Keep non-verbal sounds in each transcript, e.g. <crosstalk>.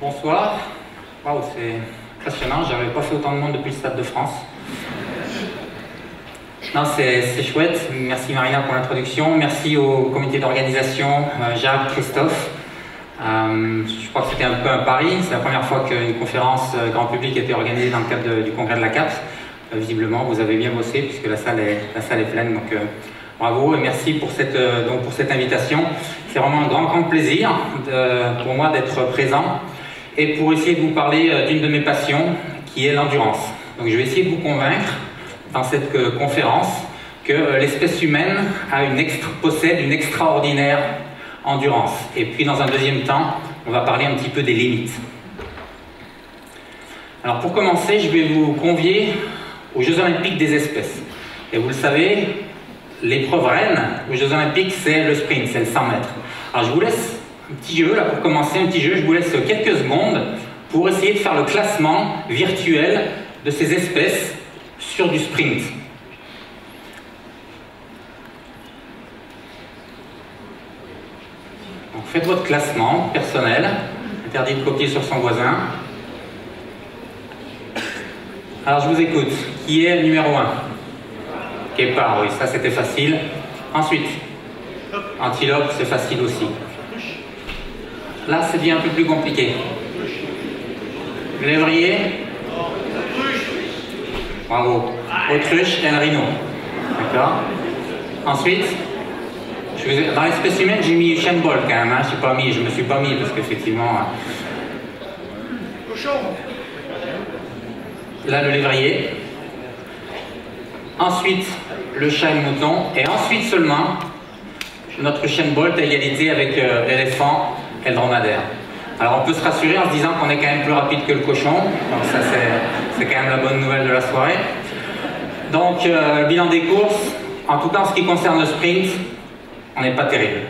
Bonsoir. Waouh, c'est impressionnant. J'avais pas fait autant de monde depuis le Stade de France. Non, c'est chouette. Merci Marina pour l'introduction. Merci au comité d'organisation, euh, Jacques, Christophe. Euh, je crois que c'était un peu un pari. C'est la première fois qu'une conférence euh, grand public était organisée dans le cadre du congrès de la CAP. visiblement, vous avez bien bossé puisque la salle est, pleine. Donc, bravo et merci pour cette, invitation. C'est vraiment un grand, grand plaisir pour moi d'être présent et pour essayer de vous parler d'une de mes passions qui est l'endurance. Donc, je vais essayer de vous convaincre dans cette euh, conférence que euh, l'espèce humaine possède une extraordinaire endurance. Et puis dans un deuxième temps, on va parler un petit peu des limites. Alors pour commencer, je vais vous convier aux Jeux Olympiques des espèces. Et vous le savez, l'épreuve reine aux Jeux Olympiques, c'est le sprint, c'est le 100 mètres. Alors je vous laisse un petit jeu, là pour commencer, un petit jeu, je vous laisse quelques secondes pour essayer de faire le classement virtuel de ces espèces sur du sprint. Donc votre classement personnel, interdit de copier sur son voisin. Alors je vous écoute. Qui est le numéro 1 Képard, oui, ça c'était facile. Ensuite, Antilope, c'est facile aussi. Là, c'est bien un peu plus compliqué. Lévrier Bravo. Autruche et un rhino. D'accord Ensuite, je dans l'espèce humaine, j'ai mis Usain Bolt quand même. Hein. Je, pas mis, je me suis pas mis parce qu'effectivement. Euh, là, le lévrier. Ensuite, le chat et le mouton. Et ensuite seulement, notre Usain Bolt à égalité avec euh, l'éléphant et le dromadaire. Alors on peut se rassurer en se disant qu'on est quand même plus rapide que le cochon, donc ça c'est quand même la bonne nouvelle de la soirée. Donc euh, bilan des courses, en tout cas en ce qui concerne le sprint, on n'est pas terrible.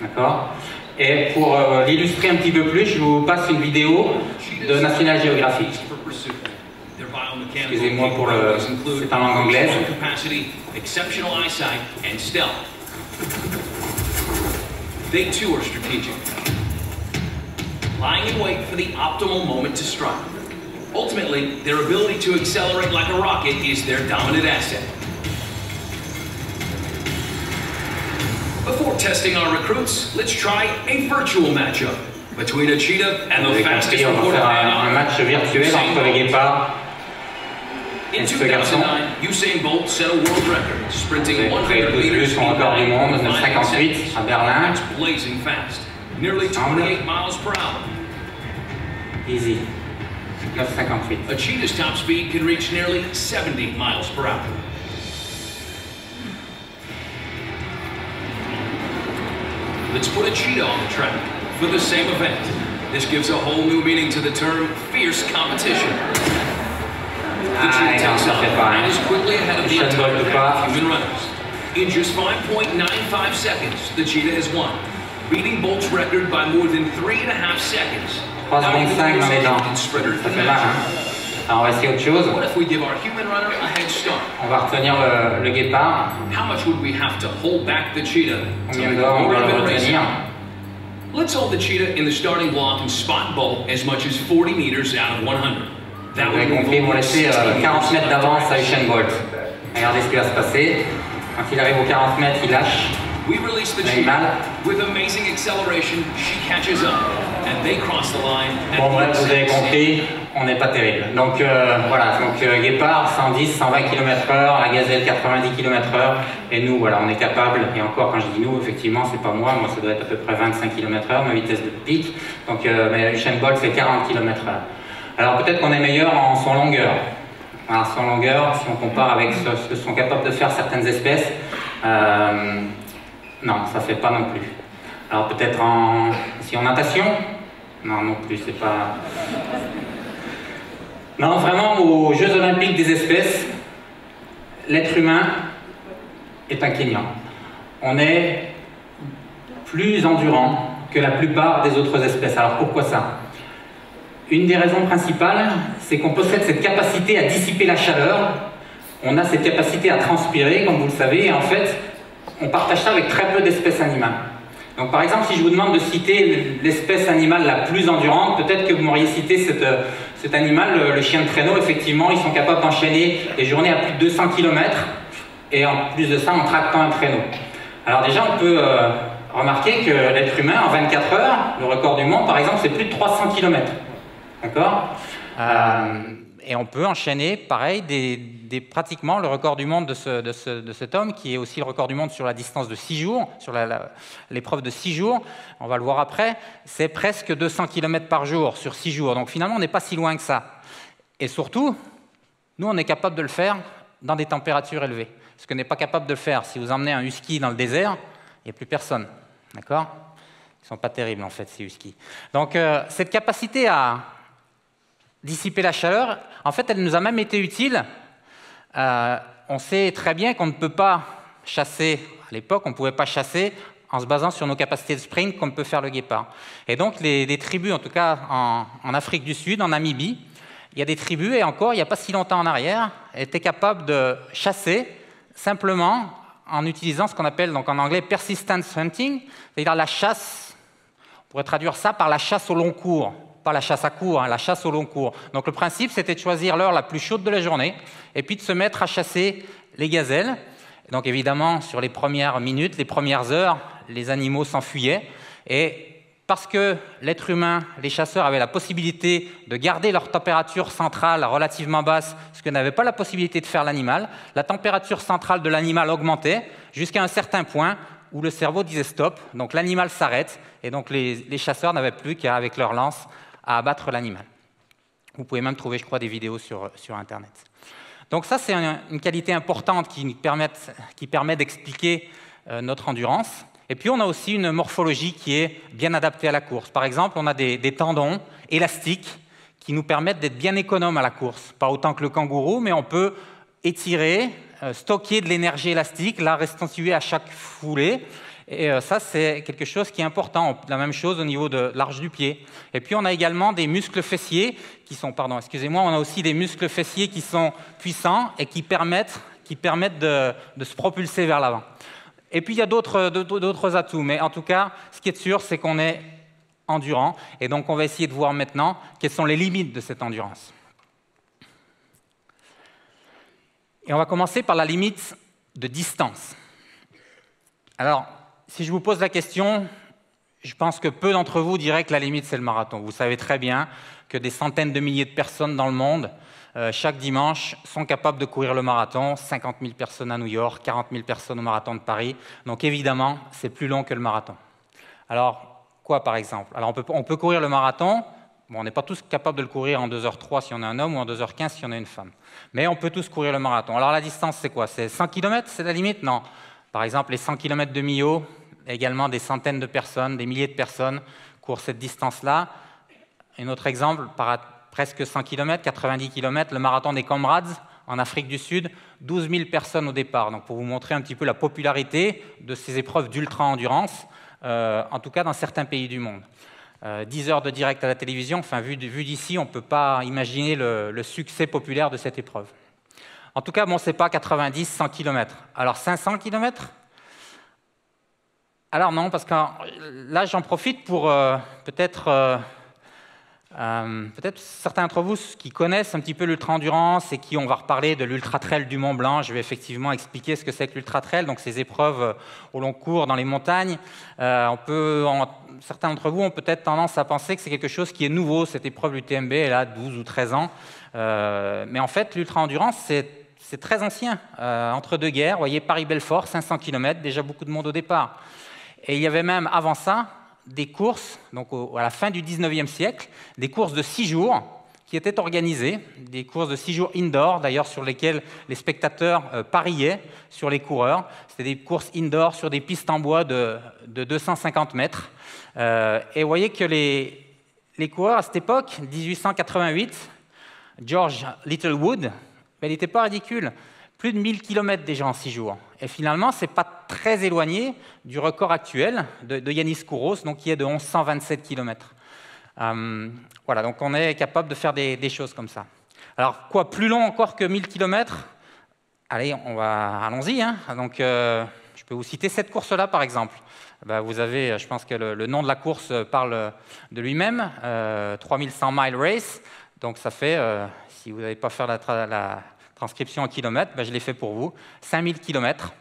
D'accord? Et pour euh, l'illustrer un petit peu plus, je vous passe une vidéo de National Geographic. Excusez-moi pour le... c'est en langue anglaise. They too are strategic. lying in wait for the optimal moment to strike. Ultimately, their ability to accelerate like a rocket is their dominant asset. Before testing our recruits, let's try a virtual matchup between a cheetah and the fastest compris, on va faire un, un match virtuel entre les guépards et ce garçon. Après le plus son record nearly 28 miles per hour. Easy. 9,58. A cheetah's top speed can reach nearly 70 miles per hour. Let's put a cheetah on the track for the same event. This gives a whole new meaning to the term fierce competition. The cheetah takes off and is quickly ahead of the entire pack of human runners. In just 5.95 seconds, the cheetah has won, beating Bolt's record by more than three and a half seconds 3 secondes 5 dans les dents. Ça hein Alors on va essayer autre chose. On va retenir le, le guépard. Combien d'or on doit le retenir? Let's hold the cheetah in the starting block and spot bolt as much as 40 meters out of 100. That compris, ils vont laisser euh, 40 mètres d'avance à Usain Bolt. Regardez ce qui va se passer. Quand il arrive aux 40 mètres, il lâche. We release the cheetah. With amazing acceleration, she catches up. Bon bref, vous avez compris, on n'est pas terrible. Donc euh, voilà, donc euh, Guépard 110, 120 km h la Gazelle 90 km h et nous voilà, on est capable, et encore quand je dis nous, effectivement c'est pas moi, moi ça doit être à peu près 25 km h ma vitesse de pic, donc euh, mais Usain Bolt c'est 40 km h Alors peut-être qu'on est meilleur en son longueur. Alors son longueur, si on compare avec ce, que sont capables de faire certaines espèces, euh, non, ça fait pas non plus. Alors peut-être en, si en natation, non, non plus, c'est pas... Non, vraiment, aux Jeux Olympiques des espèces, l'être humain est un Kenyan. On est plus endurant que la plupart des autres espèces. Alors pourquoi ça? Une des raisons principales, c'est qu'on possède cette capacité à dissiper la chaleur, on a cette capacité à transpirer, comme vous le savez, et en fait, on partage ça avec très peu d'espèces animales. Donc par exemple, si je vous demande de citer l'espèce animale la plus endurante, peut-être que vous m'auriez cité cet animal, le, chien de traîneau, effectivement, ils sont capables d'enchaîner des journées à plus de 200 km, et en plus de ça, en tractant un traîneau. Alors déjà, on peut euh, remarquer que l'être humain, en 24 heures, le record du monde, par exemple, c'est plus de 300 km. D'accord? Euh, Et on peut enchaîner, pareil, pratiquement le record du monde de, cet homme, qui est aussi le record du monde sur la distance de 6 jours, sur l'épreuve de 6 jours, on va le voir après, c'est presque 200 km par jour sur 6 jours. Donc finalement, on n'est pas si loin que ça. Et surtout, nous, on est capable de le faire dans des températures élevées. Ce que n'est pas capable de faire, si vous emmenez un husky dans le désert, il n'y a plus personne. D'accord? Ils ne sont pas terribles, en fait, ces huskies. Donc, euh, cette capacité à dissiper la chaleur, en fait, elle nous a même été utile. Euh, on sait très bien qu'on ne peut pas chasser, à l'époque, on ne pouvait pas chasser en se basant sur nos capacités de sprint comme peut faire le guépard. Et donc, les, tribus, en tout cas en, Afrique du Sud, en Namibie, il y a des tribus, et encore, il n'y a pas si longtemps en arrière, étaient capables de chasser simplement en utilisant ce qu'on appelle donc en anglais persistence hunting, c'est-à-dire la chasse, on pourrait traduire ça par la chasse au long cours, pas la chasse à court, hein, la chasse au long cours. Donc le principe, c'était de choisir l'heure la plus chaude de la journée et puis de se mettre à chasser les gazelles. donc évidemment, sur les premières minutes, les premières heures, les animaux s'enfuyaient et parce que l'être humain, les chasseurs avaient la possibilité de garder leur température centrale relativement basse, ce que n'avait pas la possibilité de faire l'animal, la température centrale de l'animal augmentait jusqu'à un certain point où le cerveau disait stop, donc l'animal s'arrête, et donc les, chasseurs n'avaient plus qu'à, avec leur lance, à abattre l'animal. Vous pouvez même trouver, je crois, des vidéos sur, Internet. Donc ça, c'est une qualité importante qui, qui permet d'expliquer euh, notre endurance. Et puis on a aussi une morphologie qui est bien adaptée à la course. Par exemple, on a des, tendons élastiques qui nous permettent d'être bien économes à la course. Pas autant que le kangourou, mais on peut étirer, euh, stocker de l'énergie élastique, la restituer à chaque foulée. Et euh, ça, c'est quelque chose qui est important. La même chose au niveau de l'arche du pied. Et puis, on a également des muscles fessiers qui sont, pardon, excusez-moi, on a aussi des muscles fessiers qui sont puissants et qui permettent, qui permettent de se propulser vers l'avant. Et puis il y a d'autres atouts, mais en tout cas, ce qui est sûr, c'est qu'on est endurant, et donc on va essayer de voir maintenant quelles sont les limites de cette endurance. Et on va commencer par la limite de distance. Alors, si je vous pose la question, je pense que peu d'entre vous diraient que la limite, c'est le marathon. Vous savez très bien que des centaines de milliers de personnes dans le monde euh, chaque dimanche, sont capables de courir le marathon. 50 000 personnes à New York, 40 000 personnes au marathon de Paris. Donc évidemment, c'est plus long que le marathon. Alors, quoi par exemple? Alors on peut, courir le marathon. On n'est pas tous capables de le courir en 2h03 si on est un homme ou en 2h15 si on est une femme. Mais on peut tous courir le marathon. Alors la distance, c'est quoi? C'est 100 km, c'est la limite? Non. Par exemple, les 100 km de Millau, également des centaines de personnes, des milliers de personnes courent cette distance-là. Un autre exemple, presque 100 km, 90 km, le marathon des Comrades en Afrique du Sud, 12 000 personnes au départ. Donc pour vous montrer un petit peu la popularité de ces épreuves d'ultra-endurance, euh, en tout cas dans certains pays du monde. 10 euh, heures de direct à la télévision, enfin vu, d'ici, on ne peut pas imaginer le, succès populaire de cette épreuve. En tout cas, bon, ce n'est pas 90, 100 km. Alors 500 km Alors non, parce que là, j'en profite pour euh, peut-être euh, peut-être certains d'entre vous qui connaissent un petit peu l'ultra-endurance et qui, on va reparler de l'ultra-trail du Mont Blanc, je vais effectivement expliquer ce que c'est que l'ultra-trail, donc ces épreuves au long cours dans les montagnes. Euh, on peut, certains d'entre vous ont peut-être tendance à penser que c'est quelque chose qui est nouveau, cette épreuve UTMB, elle a 12 ou 13 ans. Euh, mais en fait, l'ultra-endurance, c'est très ancien, entre deux guerres. Vous voyez, Paris-Belfort, 500 km, déjà beaucoup de monde au départ. Et il y avait même avant ça, des courses, donc à la fin du 19e siècle, des courses de six jours qui étaient organisées, des courses de six jours indoor, d'ailleurs sur lesquelles les spectateurs euh, pariaient sur les coureurs. C'était des courses indoor sur des pistes en bois de, 250 mètres. Euh, et vous voyez que les, coureurs à cette époque, 1888, George Littlewood, ben, il n'était pas ridicule plus de 1000 km déjà en 6 jours. Et finalement, ce n'est pas très éloigné du record actuel de, Yanis Kouros, donc qui est de 1127 km. Euh, voilà, donc on est capable de faire des choses comme ça. Alors, quoi, plus long encore que 1000 km Allez, on va, allons-y. Hein. Donc, euh, je peux vous citer cette course-là, par exemple. Bah, vous avez, je pense que le, nom de la course parle de lui-même, 3100 mile race. Donc, ça fait, si vous n'avez pas faire la, transcription en kilomètres, bah, je l'ai fait pour vous, 5000 km.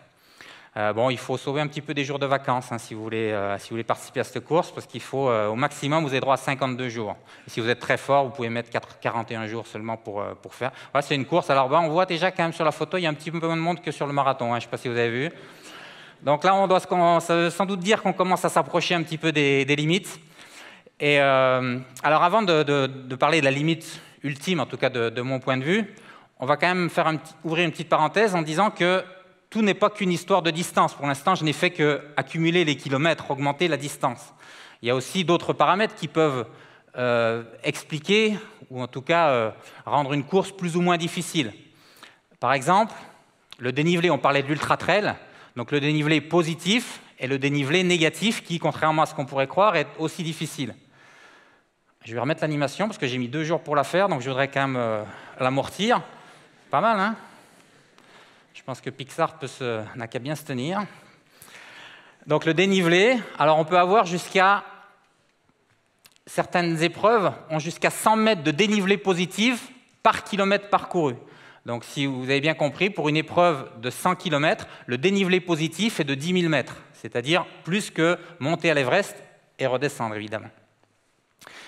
Euh, bon, il faut sauver un petit peu des jours de vacances hein, si, vous voulez, euh, si vous voulez participer à cette course, parce qu'il faut, euh, au maximum, vous avez droit à 52 jours. Si vous êtes très fort, vous pouvez mettre 41 jours seulement pour, faire. Voilà, c'est une course. Alors, on voit déjà quand même sur la photo, il y a un petit peu moins de monde que sur le marathon. Hein, je ne sais pas si vous avez vu. Donc là, on doit sans doute dire qu'on commence à s'approcher un petit peu des, limites. Et alors, avant de, parler de la limite ultime, en tout cas de, mon point de vue, on va quand même ouvrir une petite parenthèse en disant que tout n'est pas qu'une histoire de distance. Pour l'instant, je n'ai fait qu'accumuler les kilomètres, augmenter la distance. Il y a aussi d'autres paramètres qui peuvent euh, expliquer, ou en tout cas euh, rendre une course plus ou moins difficile. Par exemple, le dénivelé, on parlait de l'ultra-trail, donc le dénivelé positif et le dénivelé négatif qui, contrairement à ce qu'on pourrait croire, est aussi difficile. Je vais remettre l'animation parce que j'ai mis deux jours pour la faire, donc je voudrais quand même euh, l'amortir. Pas mal, hein je pense que Pixar n'a qu'à bien se tenir. Donc le dénivelé, alors on peut avoir jusqu'à certaines épreuves ont jusqu'à 100 mètres de dénivelé positif par kilomètre parcouru. Donc si vous avez bien compris, pour une épreuve de 100 km, le dénivelé positif est de 10 000 mètres, c'est-à-dire plus que monter à l'Everest et redescendre évidemment.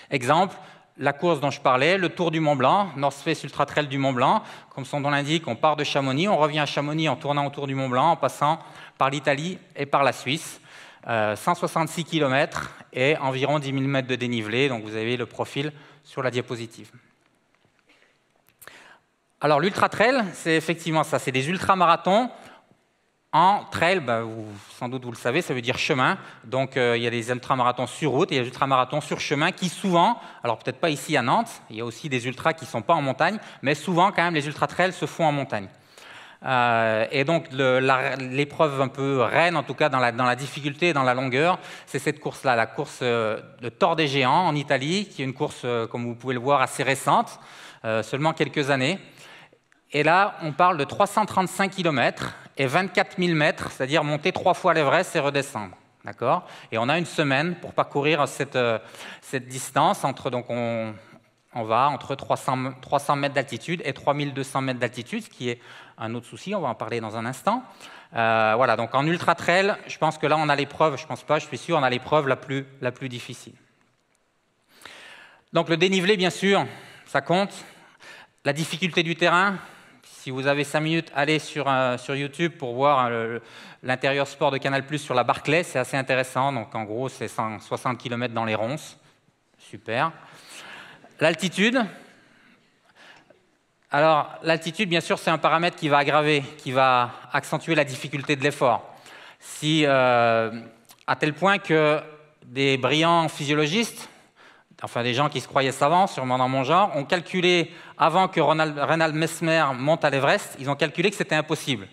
Exemple, la course dont je parlais, le Tour du Mont Blanc, North Face Ultra Trail du Mont Blanc. Comme son nom l'indique, on part de Chamonix, on revient à Chamonix en tournant autour du Mont Blanc, en passant par l'Italie et par la Suisse. 166 euh, km et environ 10 000 mètres de dénivelé. Donc vous avez le profil sur la diapositive. Alors l'ultra trail, c'est effectivement ça, c'est des ultramarathons en trail, bah, sans doute vous le savez, ça veut dire chemin. Donc euh, il y a des ultramarathons sur route et il y a des ultramarathons sur chemin qui souvent, alors peut-être pas ici à Nantes, il y a aussi des ultras qui ne sont pas en montagne, mais souvent quand même les ultra-trails se font en montagne. Euh, et donc l'épreuve un peu reine, en tout cas dans la, difficulté et dans la longueur, c'est cette course-là, la course euh, de Tor des Géants en Italie, qui est une course, comme vous pouvez le voir, assez récente, seulement quelques années. Et là, on parle de 335 km et 24 000 mètres, c'est-à-dire monter trois fois l'Everest et redescendre. D'accord? Et on a une semaine pour parcourir cette, euh, distance. Entre, donc on, va entre 300, 300 mètres d'altitude et 3200 mètres d'altitude, ce qui est un autre souci, on va en parler dans un instant. Euh, voilà, donc en ultra trail, je pense que là on a l'épreuve, je pense pas, je suis sûr, on a l'épreuve la plus, la plus difficile. Donc le dénivelé, bien sûr, ça compte. La difficulté du terrain, si vous avez 5 minutes, allez sur, euh, sur YouTube pour voir euh, l'intérieur sport de Canal Plus sur la Barclay, c'est assez intéressant. Donc en gros, c'est 160 km dans les ronces. Super. L'altitude. Alors, l'altitude, bien sûr, c'est un paramètre qui va aggraver, qui va accentuer la difficulté de l'effort. Si, euh, à tel point que des brillants physiologistes enfin des gens qui se croyaient savants, sûrement dans mon genre, ont calculé, avant que Ronald, Messmer monte à l'Everest, ils ont calculé que c'était impossible.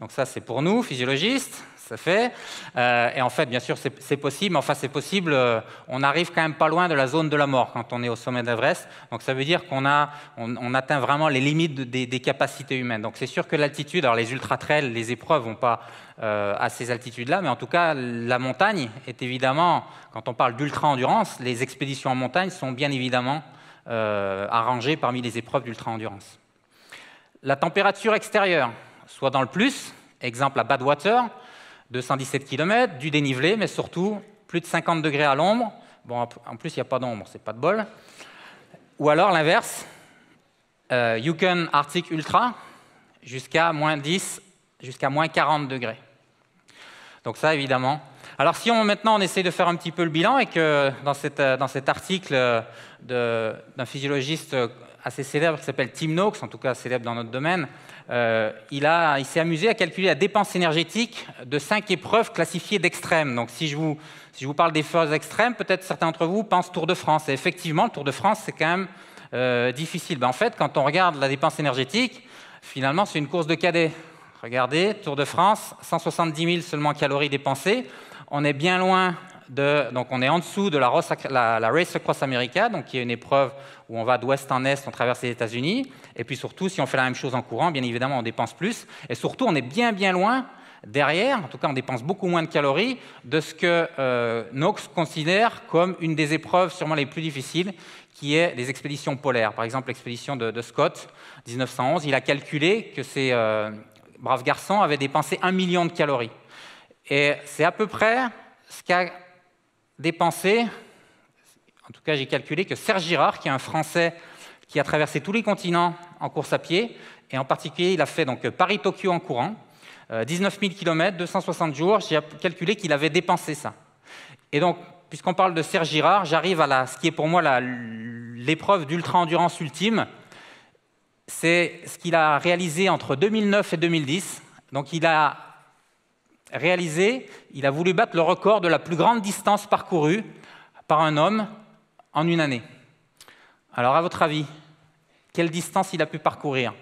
Donc ça, c'est pour nous, physiologistes, ça fait. Euh, et en fait, bien sûr, c'est possible, enfin, c'est possible, euh, on arrive quand même pas loin de la zone de la mort quand on est au sommet d'Everest. Donc ça veut dire qu'on a, on, atteint vraiment les limites des, capacités humaines. Donc c'est sûr que l'altitude, alors les ultra-trails, les épreuves vont pas euh, à ces altitudes-là, mais en tout cas, la montagne est évidemment, quand on parle d'ultra-endurance, les expéditions en montagne sont bien évidemment arrangées parmi les épreuves d'ultra-endurance. La température extérieure, soit dans le plus, exemple à Badwater, 217 km, du dénivelé, mais surtout plus de 50 degrés à l'ombre. Bon, en plus, il n'y a pas d'ombre, c'est pas de bol. Ou alors l'inverse, euh, Yukon Arctic Ultra, jusqu'à moins 10, jusqu'à moins 40 degrés. Donc ça, évidemment. Alors si on, maintenant on essaie de faire un petit peu le bilan et que dans, euh, cet article euh, d'un physiologiste euh, assez célèbre qui s'appelle Tim Noakes, en tout cas célèbre dans notre domaine, il, il s'est amusé à calculer la dépense énergétique de cinq épreuves classifiées d'extrêmes. Donc si je vous, si je vous parle des choses extrêmes, peut-être certains d'entre vous pensent Tour de France. Et effectivement, le Tour de France, c'est quand même difficile. Ben, en fait, quand on regarde la dépense énergétique, finalement, c'est une course de cadet. Regardez, Tour de France, 170 000 seulement calories dépensées. On est bien loin donc on est en dessous de la, Race Across America, donc qui est une épreuve où on va d'ouest en est, on traverse les États-Unis. Et puis surtout, si on fait la même chose en courant, bien évidemment, on dépense plus. Et surtout, on est bien, bien loin derrière, en tout cas, on dépense beaucoup moins de calories de ce que euh, Knox considère comme une des épreuves sûrement les plus difficiles, qui est les expéditions polaires. Par exemple, l'expédition de, Scott, 1911, il a calculé que ces euh, braves garçons avaient dépensé un million de calories. Et c'est à peu près ce qu'a dépensé, en tout cas j'ai calculé que Serge Girard, qui est un Français qui a traversé tous les continents en course à pied, et en particulier il a fait donc Paris-Tokyo en courant, 19 000 km, 260 jours, j'ai calculé qu'il avait dépensé ça. Et donc, puisqu'on parle de Serge Girard, j'arrive à ce qui est pour moi l'épreuve d'ultra-endurance ultime. C'est ce qu'il a réalisé entre 2009 et 2010. Donc, il a réalisé, il a voulu battre le record de la plus grande distance parcourue par un homme en une année. Alors, à votre avis, quelle distance il a pu parcourir?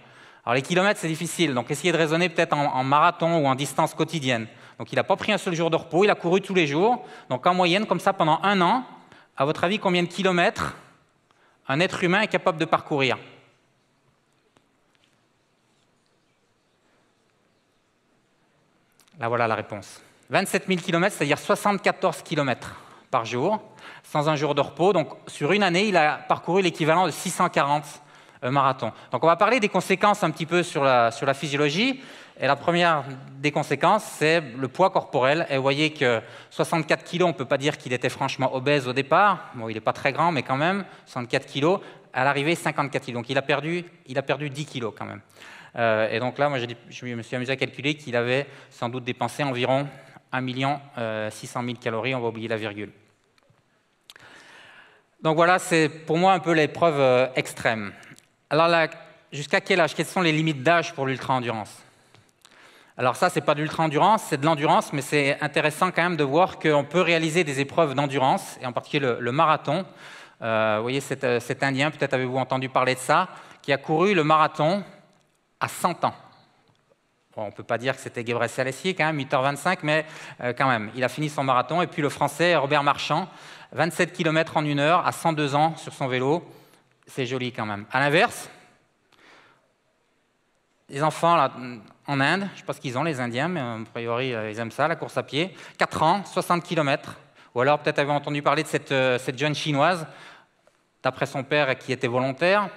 Alors les kilomètres, c'est difficile, donc essayez de raisonner peut-être en, marathon ou en distance quotidienne. Donc il n'a pas pris un seul jour de repos, il a couru tous les jours. Donc en moyenne, comme ça, pendant un an, à votre avis, combien de kilomètres un être humain est capable de parcourir? Là voilà la réponse. 27 000 km, c'est-à-dire 74 km par jour, sans un jour de repos. Donc sur une année, il a parcouru l'équivalent de 640 marathon. Donc on va parler des conséquences un petit peu sur la, sur la physiologie. Et la première des conséquences, c'est le poids corporel. Et vous voyez que 64 kg, on ne peut pas dire qu'il était franchement obèse au départ. Bon, il n'est pas très grand, mais quand même, 64 kg. À l'arrivée, 54 kg. Donc il a perdu, il a perdu 10 kg quand même. Euh, et donc là, moi, je me suis amusé à calculer qu'il avait sans doute dépensé environ 1 600 000 calories. On va oublier la virgule. Donc voilà, c'est pour moi un peu l'épreuve euh, extrême. Alors jusqu'à quel âge? Quelles sont les limites d'âge pour l'ultra-endurance? Alors ça, ce n'est pas de l'ultra-endurance, c'est de l'endurance, mais c'est intéressant quand même de voir qu'on peut réaliser des épreuves d'endurance, et en particulier le, marathon. Euh, vous voyez cet, Indien, peut-être avez-vous entendu parler de ça, qui a couru le marathon à 100 ans. on ne peut pas dire que c'était Gebre Selassie, quand même, 8h25, mais euh, quand même, il a fini son marathon. Et puis le Français, Robert Marchand, 27 km en une heure, à 102 ans sur son vélo c'est joli quand même. À l'inverse, les enfants en Inde, je ne sais pas ce qu'ils ont, les Indiens, mais a priori, euh, ils aiment ça, la course à pied. 4 ans, 60 km. Ou alors, peut-être avez entendu parler de euh, cette jeune chinoise, d'après son père, qui était volontaire.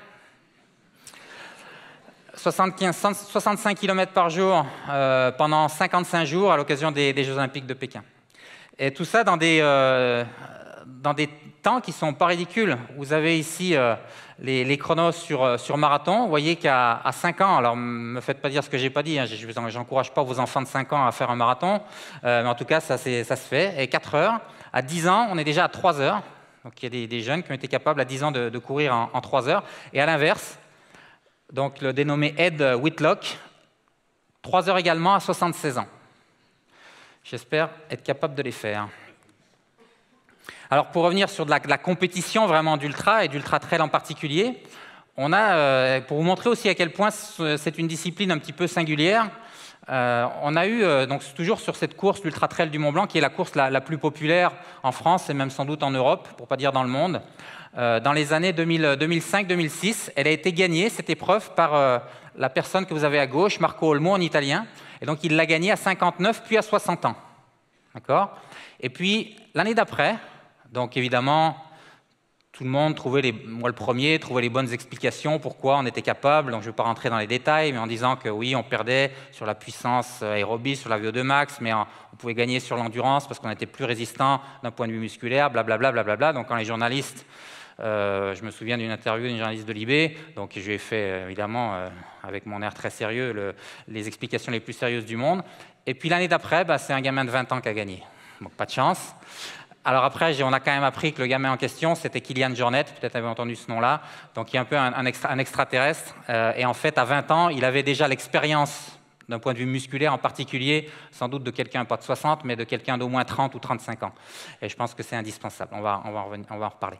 75, 65 km par jour euh, pendant 55 jours à l'occasion des, Jeux Olympiques de Pékin. Et tout ça dans des, dans des temps qui ne sont pas ridicules. Vous avez ici euh, les, chronos sur, euh, sur, marathon. Vous voyez qu'à 5 ans, alors ne me faites pas dire ce que je n'ai pas dit, hein, je n'encourage pas vos enfants de 5 ans à faire un marathon, euh, mais en tout cas, ça, se fait. Et 4 heures. À 10 ans, on est déjà à 3 heures. Donc il y a des, jeunes qui ont été capables à 10 ans de, courir en, 3 heures. Et à l'inverse, donc le dénommé Ed Whitlock, 3 heures également à 76 ans. J'espère être capable de les faire. Alors pour revenir sur de la, compétition vraiment d'ultra et d'ultra trail en particulier, on a, euh, pour vous montrer aussi à quel point c'est une discipline un petit peu singulière, euh, on a eu, euh, donc toujours sur cette course, l'Ultra Trail du Mont Blanc, qui est la course la, plus populaire en France et même sans doute en Europe, pour pas dire dans le monde. Dans les années 2005-2006, elle a été gagnée, cette épreuve, par la personne que vous avez à gauche, Marco Olmo en italien. Et donc il l'a gagnée à 59 puis à 60 ans. D'accord? Et puis l'année d'après, donc évidemment, tout le monde trouvait, les, moi le premier, trouvait les bonnes explications pourquoi on était capable. Donc je ne vais pas rentrer dans les détails, mais en disant que oui, on perdait sur la puissance aérobie, sur la VO2 max, mais on pouvait gagner sur l'endurance parce qu'on était plus résistant d'un point de vue musculaire, blablabla. Bla, bla, bla, donc quand les journalistes, euh, je me souviens d'une interview d'une journaliste de Libé, donc je lui ai fait évidemment, euh, avec mon air très sérieux, les explications les plus sérieuses du monde. Et puis l'année d'après, bah, c'est un gamin de 20 ans qui a gagné. Donc pas de chance. Alors après, on a quand même appris que le gamin en question, c'était Kylian Jornet, peut-être avez entendu ce nom-là, donc il est un peu un, extraterrestre. Euh, et en fait, à 20 ans, il avait déjà l'expérience d'un point de vue musculaire en particulier, sans doute de quelqu'un, pas de 60, mais de quelqu'un d'au moins 30 ou 35 ans. Et je pense que c'est indispensable, on va en reparler.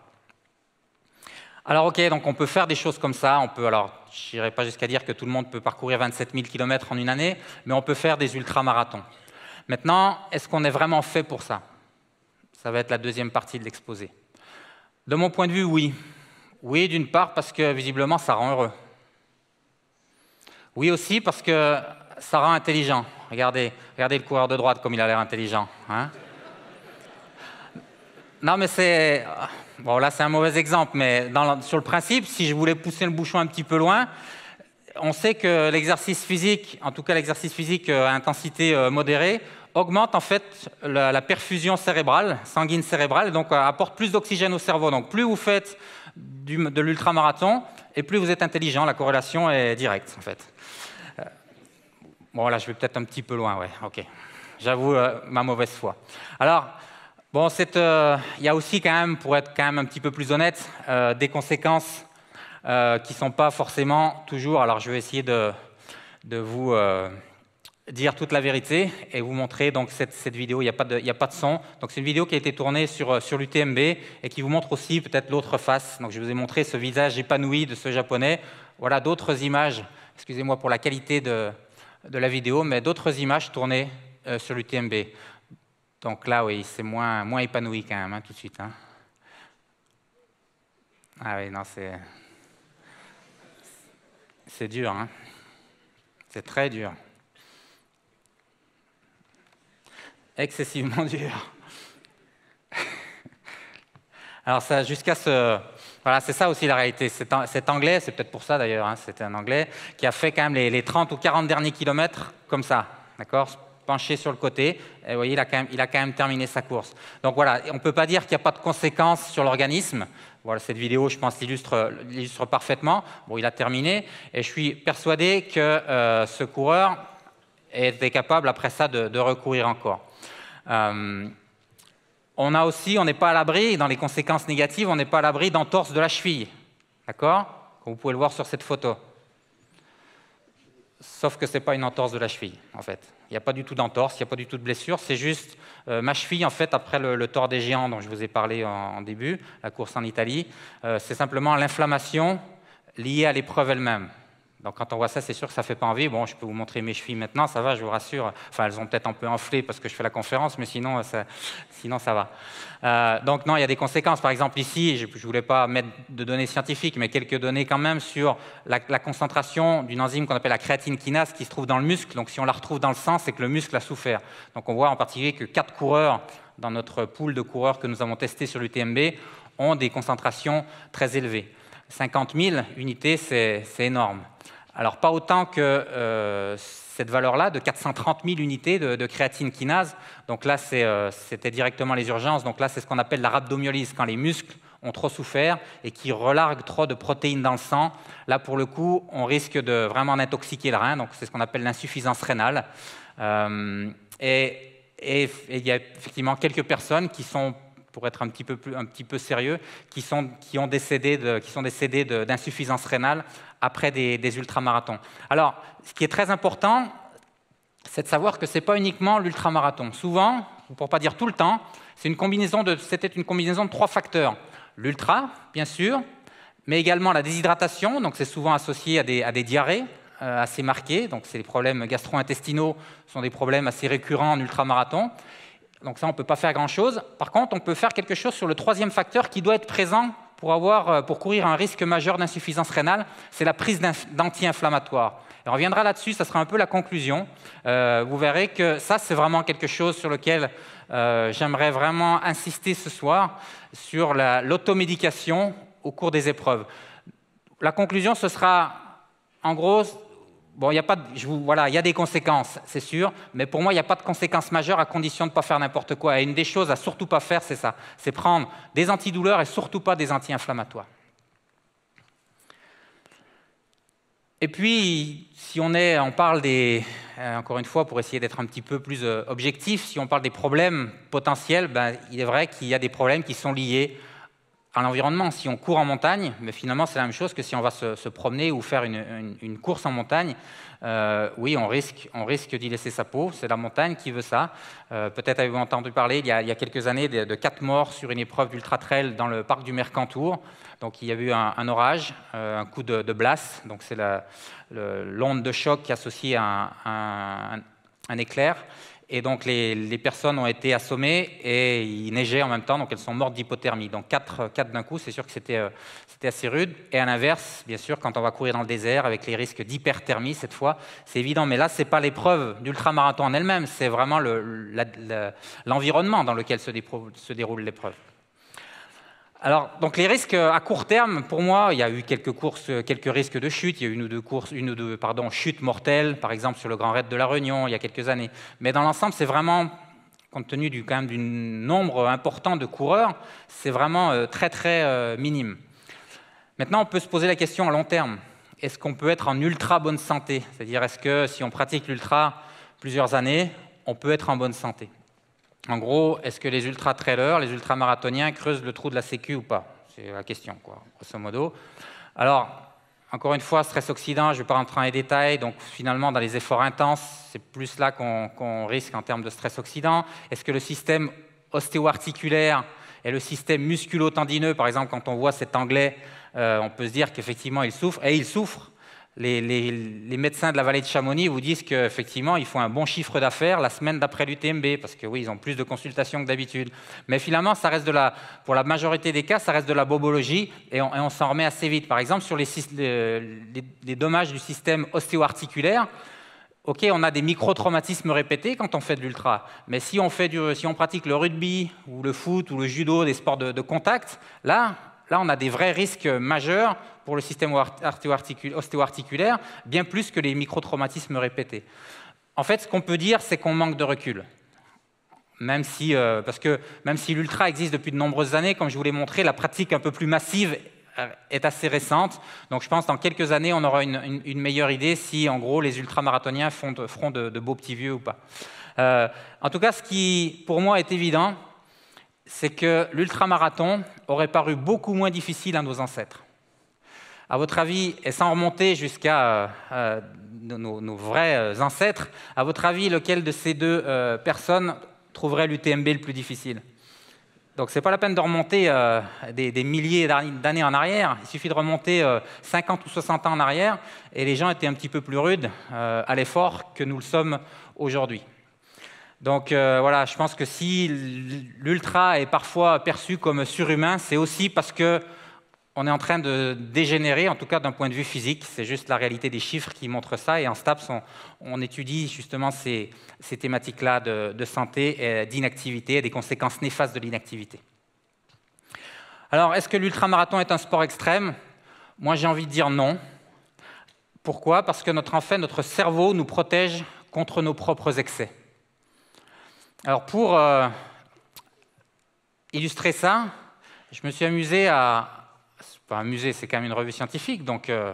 Alors ok, donc on peut faire des choses comme ça, on peut, alors je n'irai pas jusqu'à dire que tout le monde peut parcourir 27 000 km en une année, mais on peut faire des ultramarathons. Maintenant, est-ce qu'on est vraiment fait pour ça? Ça va être la deuxième partie de l'exposé. De mon point de vue, oui. Oui, d'une part, parce que visiblement, ça rend heureux. Oui aussi, parce que ça rend intelligent. Regardez, regardez le coureur de droite comme il a l'air intelligent. Hein? non, mais c'est... Bon, là, c'est un mauvais exemple, mais sur le principe, si je voulais pousser le bouchon un petit peu loin, on sait que l'exercice physique, en tout cas l'exercice physique euh, à intensité euh, modérée, augmente en fait la, perfusion cérébrale, sanguine cérébrale, donc euh, apporte plus d'oxygène au cerveau. Donc plus vous faites de l'ultramarathon, et plus vous êtes intelligent, la corrélation est directe en fait. bon là je vais peut-être un petit peu loin, ouais, ok. J'avoue ma mauvaise foi. Alors, bon, il y a aussi quand même, pour être quand même un petit peu plus honnête, des conséquences euh, qui ne sont pas forcément toujours. Alors, je vais essayer de, vous euh, dire toute la vérité et vous montrer donc cette, vidéo. Il n'y a, pas de, a pas de son. Donc, c'est une vidéo qui a été tournée sur, sur l'UTMB et qui vous montre aussi peut-être l'autre face. Donc, je vous ai montré ce visage épanoui de ce japonais. Voilà d'autres images. Excusez-moi pour la qualité de, de la vidéo, mais d'autres images tournées euh, sur l'UTMB. Donc là, oui, c'est moins, moins épanoui quand même, hein, tout de suite. Hein. Ah oui, non, c'est c'est dur, hein C'est très dur. Excessivement <laughs> dur. Alors ça, jusqu'à ce... Voilà, c'est ça aussi la réalité. Cet anglais, c'est peut-être pour ça d'ailleurs, hein, c'était un anglais, qui a fait quand même les, les 30 ou 40 derniers kilomètres comme ça, d'accord? Penché sur le côté. Et vous voyez, il a, quand même, terminé sa course. Donc voilà, on ne peut pas dire qu'il n'y a pas de conséquences sur l'organisme. Voilà, cette vidéo, je pense, l'illustre parfaitement. Bon, il a terminé. Et je suis persuadé que euh, ce coureur était capable, après ça, de, recourir encore. Euh, on a aussi, on n'est pas à l'abri, dans les conséquences négatives, on n'est pas à l'abri d'entorse de la cheville. D'accord? Vous pouvez le voir sur cette photo. Sauf que ce n'est pas une entorse de la cheville, en fait. Il n'y a pas du tout d'entorse, il n'y a pas du tout de blessure. C'est juste euh, ma cheville, en fait, après le, Tour des Géants dont je vous ai parlé en, début, la course en Italie, euh, c'est simplement l'inflammation liée à l'épreuve elle-même. Donc quand on voit ça, c'est sûr que ça ne fait pas envie. Bon, je peux vous montrer mes chevilles maintenant, ça va, je vous rassure. Enfin, elles ont peut-être un peu enflé parce que je fais la conférence, mais sinon, ça, sinon, ça va. Euh, donc non, il y a des conséquences. Par exemple, ici, je ne voulais pas mettre de données scientifiques, mais quelques données quand même sur la, concentration d'une enzyme qu'on appelle la créatine kinase qui se trouve dans le muscle. Donc si on la retrouve dans le sang, c'est que le muscle a souffert. Donc on voit en particulier que quatre coureurs dans notre pool de coureurs que nous avons testé sur l'UTMB ont des concentrations très élevées. 50 000 unités, c'est énorme. Alors pas autant que euh, cette valeur-là de 430 000 unités de, créatine kinase. Donc là, euh, c'était directement les urgences. Donc là, c'est ce qu'on appelle la rhabdomyolyse, quand les muscles ont trop souffert et qui relarguent trop de protéines dans le sang. Là, pour le coup, on risque de vraiment intoxiquer le rein. Donc c'est ce qu'on appelle l'insuffisance rénale. Euh, et, il y a effectivement quelques personnes qui sont pour être un petit peu, plus, un petit peu sérieux, qui sont, qui ont décédé qui sont décédés d'insuffisance rénale après des, ultramarathons. Alors, ce qui est très important, c'est de savoir que ce n'est pas uniquement l'ultramarathon. Souvent, pour ne pas dire tout le temps, c'était une, combinaison de, une combinaison de trois facteurs. L'ultra, bien sûr, mais également la déshydratation, donc c'est souvent associé à des, à des diarrhées euh, assez marquées, donc c'est les problèmes gastro-intestinaux sont des problèmes assez récurrents en ultramarathon. Donc ça, on ne peut pas faire grand-chose. Par contre, on peut faire quelque chose sur le troisième facteur qui doit être présent pour, avoir, euh, pour courir un risque majeur d'insuffisance rénale, c'est la prise d'anti-inflammatoires. On reviendra là-dessus, ça sera un peu la conclusion. Euh, vous verrez que ça, c'est vraiment quelque chose sur lequel euh, j'aimerais vraiment insister ce soir, sur l'automédication au cours des épreuves. La conclusion, ce sera, en gros, Bon, il y a voilà, il y a des conséquences, c'est sûr, mais pour moi, il n'y a pas de conséquences majeures à condition de ne pas faire n'importe quoi. Et une des choses à surtout pas faire, c'est ça, c'est prendre des antidouleurs et surtout pas des anti-inflammatoires. Et puis, si on, est, on parle des, euh, encore une fois, pour essayer d'être un petit peu plus euh, objectif, si on parle des problèmes potentiels, ben, il est vrai qu'il y a des problèmes qui sont liés à l'environnement. Si on court en montagne, mais finalement c'est la même chose que si on va se, promener ou faire une, course en montagne. Euh, oui, on risque, on d'y laisser sa peau. C'est la montagne qui veut ça. Euh, peut-être avez-vous entendu parler il y, a, quelques années de, quatre morts sur une épreuve d'ultra trail dans le parc du Mercantour. Donc il y a eu un, orage, euh, un coup de, de blasse. Donc c'est l'onde de choc associée à un éclair. Et donc les, personnes ont été assommées et il neigeait en même temps, donc elles sont mortes d'hypothermie. Donc quatre, quatre d'un coup, c'est sûr que c'était euh, assez rude. Et à l'inverse, bien sûr, quand on va courir dans le désert avec les risques d'hyperthermie cette fois, c'est évident. Mais là, ce n'est pas l'épreuve d'ultramarathon en elle-même, c'est vraiment l'environnement dans lequel se déroule l'épreuve. Alors, donc les risques à court terme, pour moi, il y a eu quelques courses, quelques risques de chute. Il y a eu une ou deux courses, une ou deux, chutes mortelles, par exemple sur le Grand Raid de la Réunion il y a quelques années. Mais dans l'ensemble, c'est vraiment, compte tenu du nombre important de coureurs, c'est vraiment euh, très très euh, minime. Maintenant, on peut se poser la question à long terme. Est-ce qu'on peut être en ultra bonne santé? C'est-à-dire, est-ce que si on pratique l'ultra plusieurs années, on peut être en bonne santé? En gros, est-ce que les ultra-trailers, les ultra-marathoniens creusent le trou de la sécu ou pas? C'est la question, quoi, grosso modo. Alors, encore une fois, stress oxydant, je ne vais pas rentrer dans les détails. Donc, finalement, dans les efforts intenses, c'est plus là qu'on risque en termes de stress oxydant. Est-ce que le système ostéo-articulaire et le système musculo-tendineux, par exemple, quand on voit cet anglais, euh, on peut se dire qu'effectivement, il souffre. Et il souffre les, médecins de la vallée de Chamonix vous disent qu'effectivement, il faut un bon chiffre d'affaires la semaine d'après l'UTMB, parce que oui, ils ont plus de consultations que d'habitude. Mais finalement, ça reste de la, pour la majorité des cas, ça reste de la bobologie, et on, s'en remet assez vite. Par exemple, sur les, dommages du système ostéo-articulaire, Ok, on a des micro-traumatismes répétés quand on fait de l'ultra, mais si on, fait si on pratique le rugby ou le foot ou le judo, des sports de contact, là, Là, on a des vrais risques majeurs pour le système ostéo-articulaire, bien plus que les microtraumatismes répétés. En fait, ce qu'on peut dire, c'est qu'on manque de recul. Même si, euh, parce que même si l'ultra existe depuis de nombreuses années, comme je vous l'ai montré, la pratique un peu plus massive est assez récente. Donc je pense que dans quelques années, on aura une, meilleure idée si, en gros, les ultramarathoniens feront de, beaux petits vieux ou pas. Euh, en tout cas, ce qui, pour moi, est évident, c'est que l'ultramarathon aurait paru beaucoup moins difficile à nos ancêtres. À votre avis, et sans remonter jusqu'à euh, euh, nos, vrais euh, ancêtres, à votre avis, lequel de ces deux personnes trouverait l'UTMB le plus difficile? Donc ce n'est pas la peine de remonter des, milliers d'années en arrière, il suffit de remonter 50 ou 60 ans en arrière, et les gens étaient un petit peu plus rudes à l'effort que nous le sommes aujourd'hui. Donc voilà, je pense que si l'ultra est parfois perçu comme surhumain, c'est aussi parce que on est en train de dégénérer, en tout cas d'un point de vue physique. C'est juste la réalité des chiffres qui montrent ça. Et en STAPS, on, étudie justement ces, thématiques-là de, santé et d'inactivité et des conséquences néfastes de l'inactivité. Alors, est-ce que l'ultramarathon est un sport extrême? Moi, j'ai envie de dire non. Pourquoi? Parce que notre, en notre cerveau nous protège contre nos propres excès. Alors pour euh, illustrer ça, je me suis amusé à, pas amusé, c'est quand même une revue scientifique, donc euh,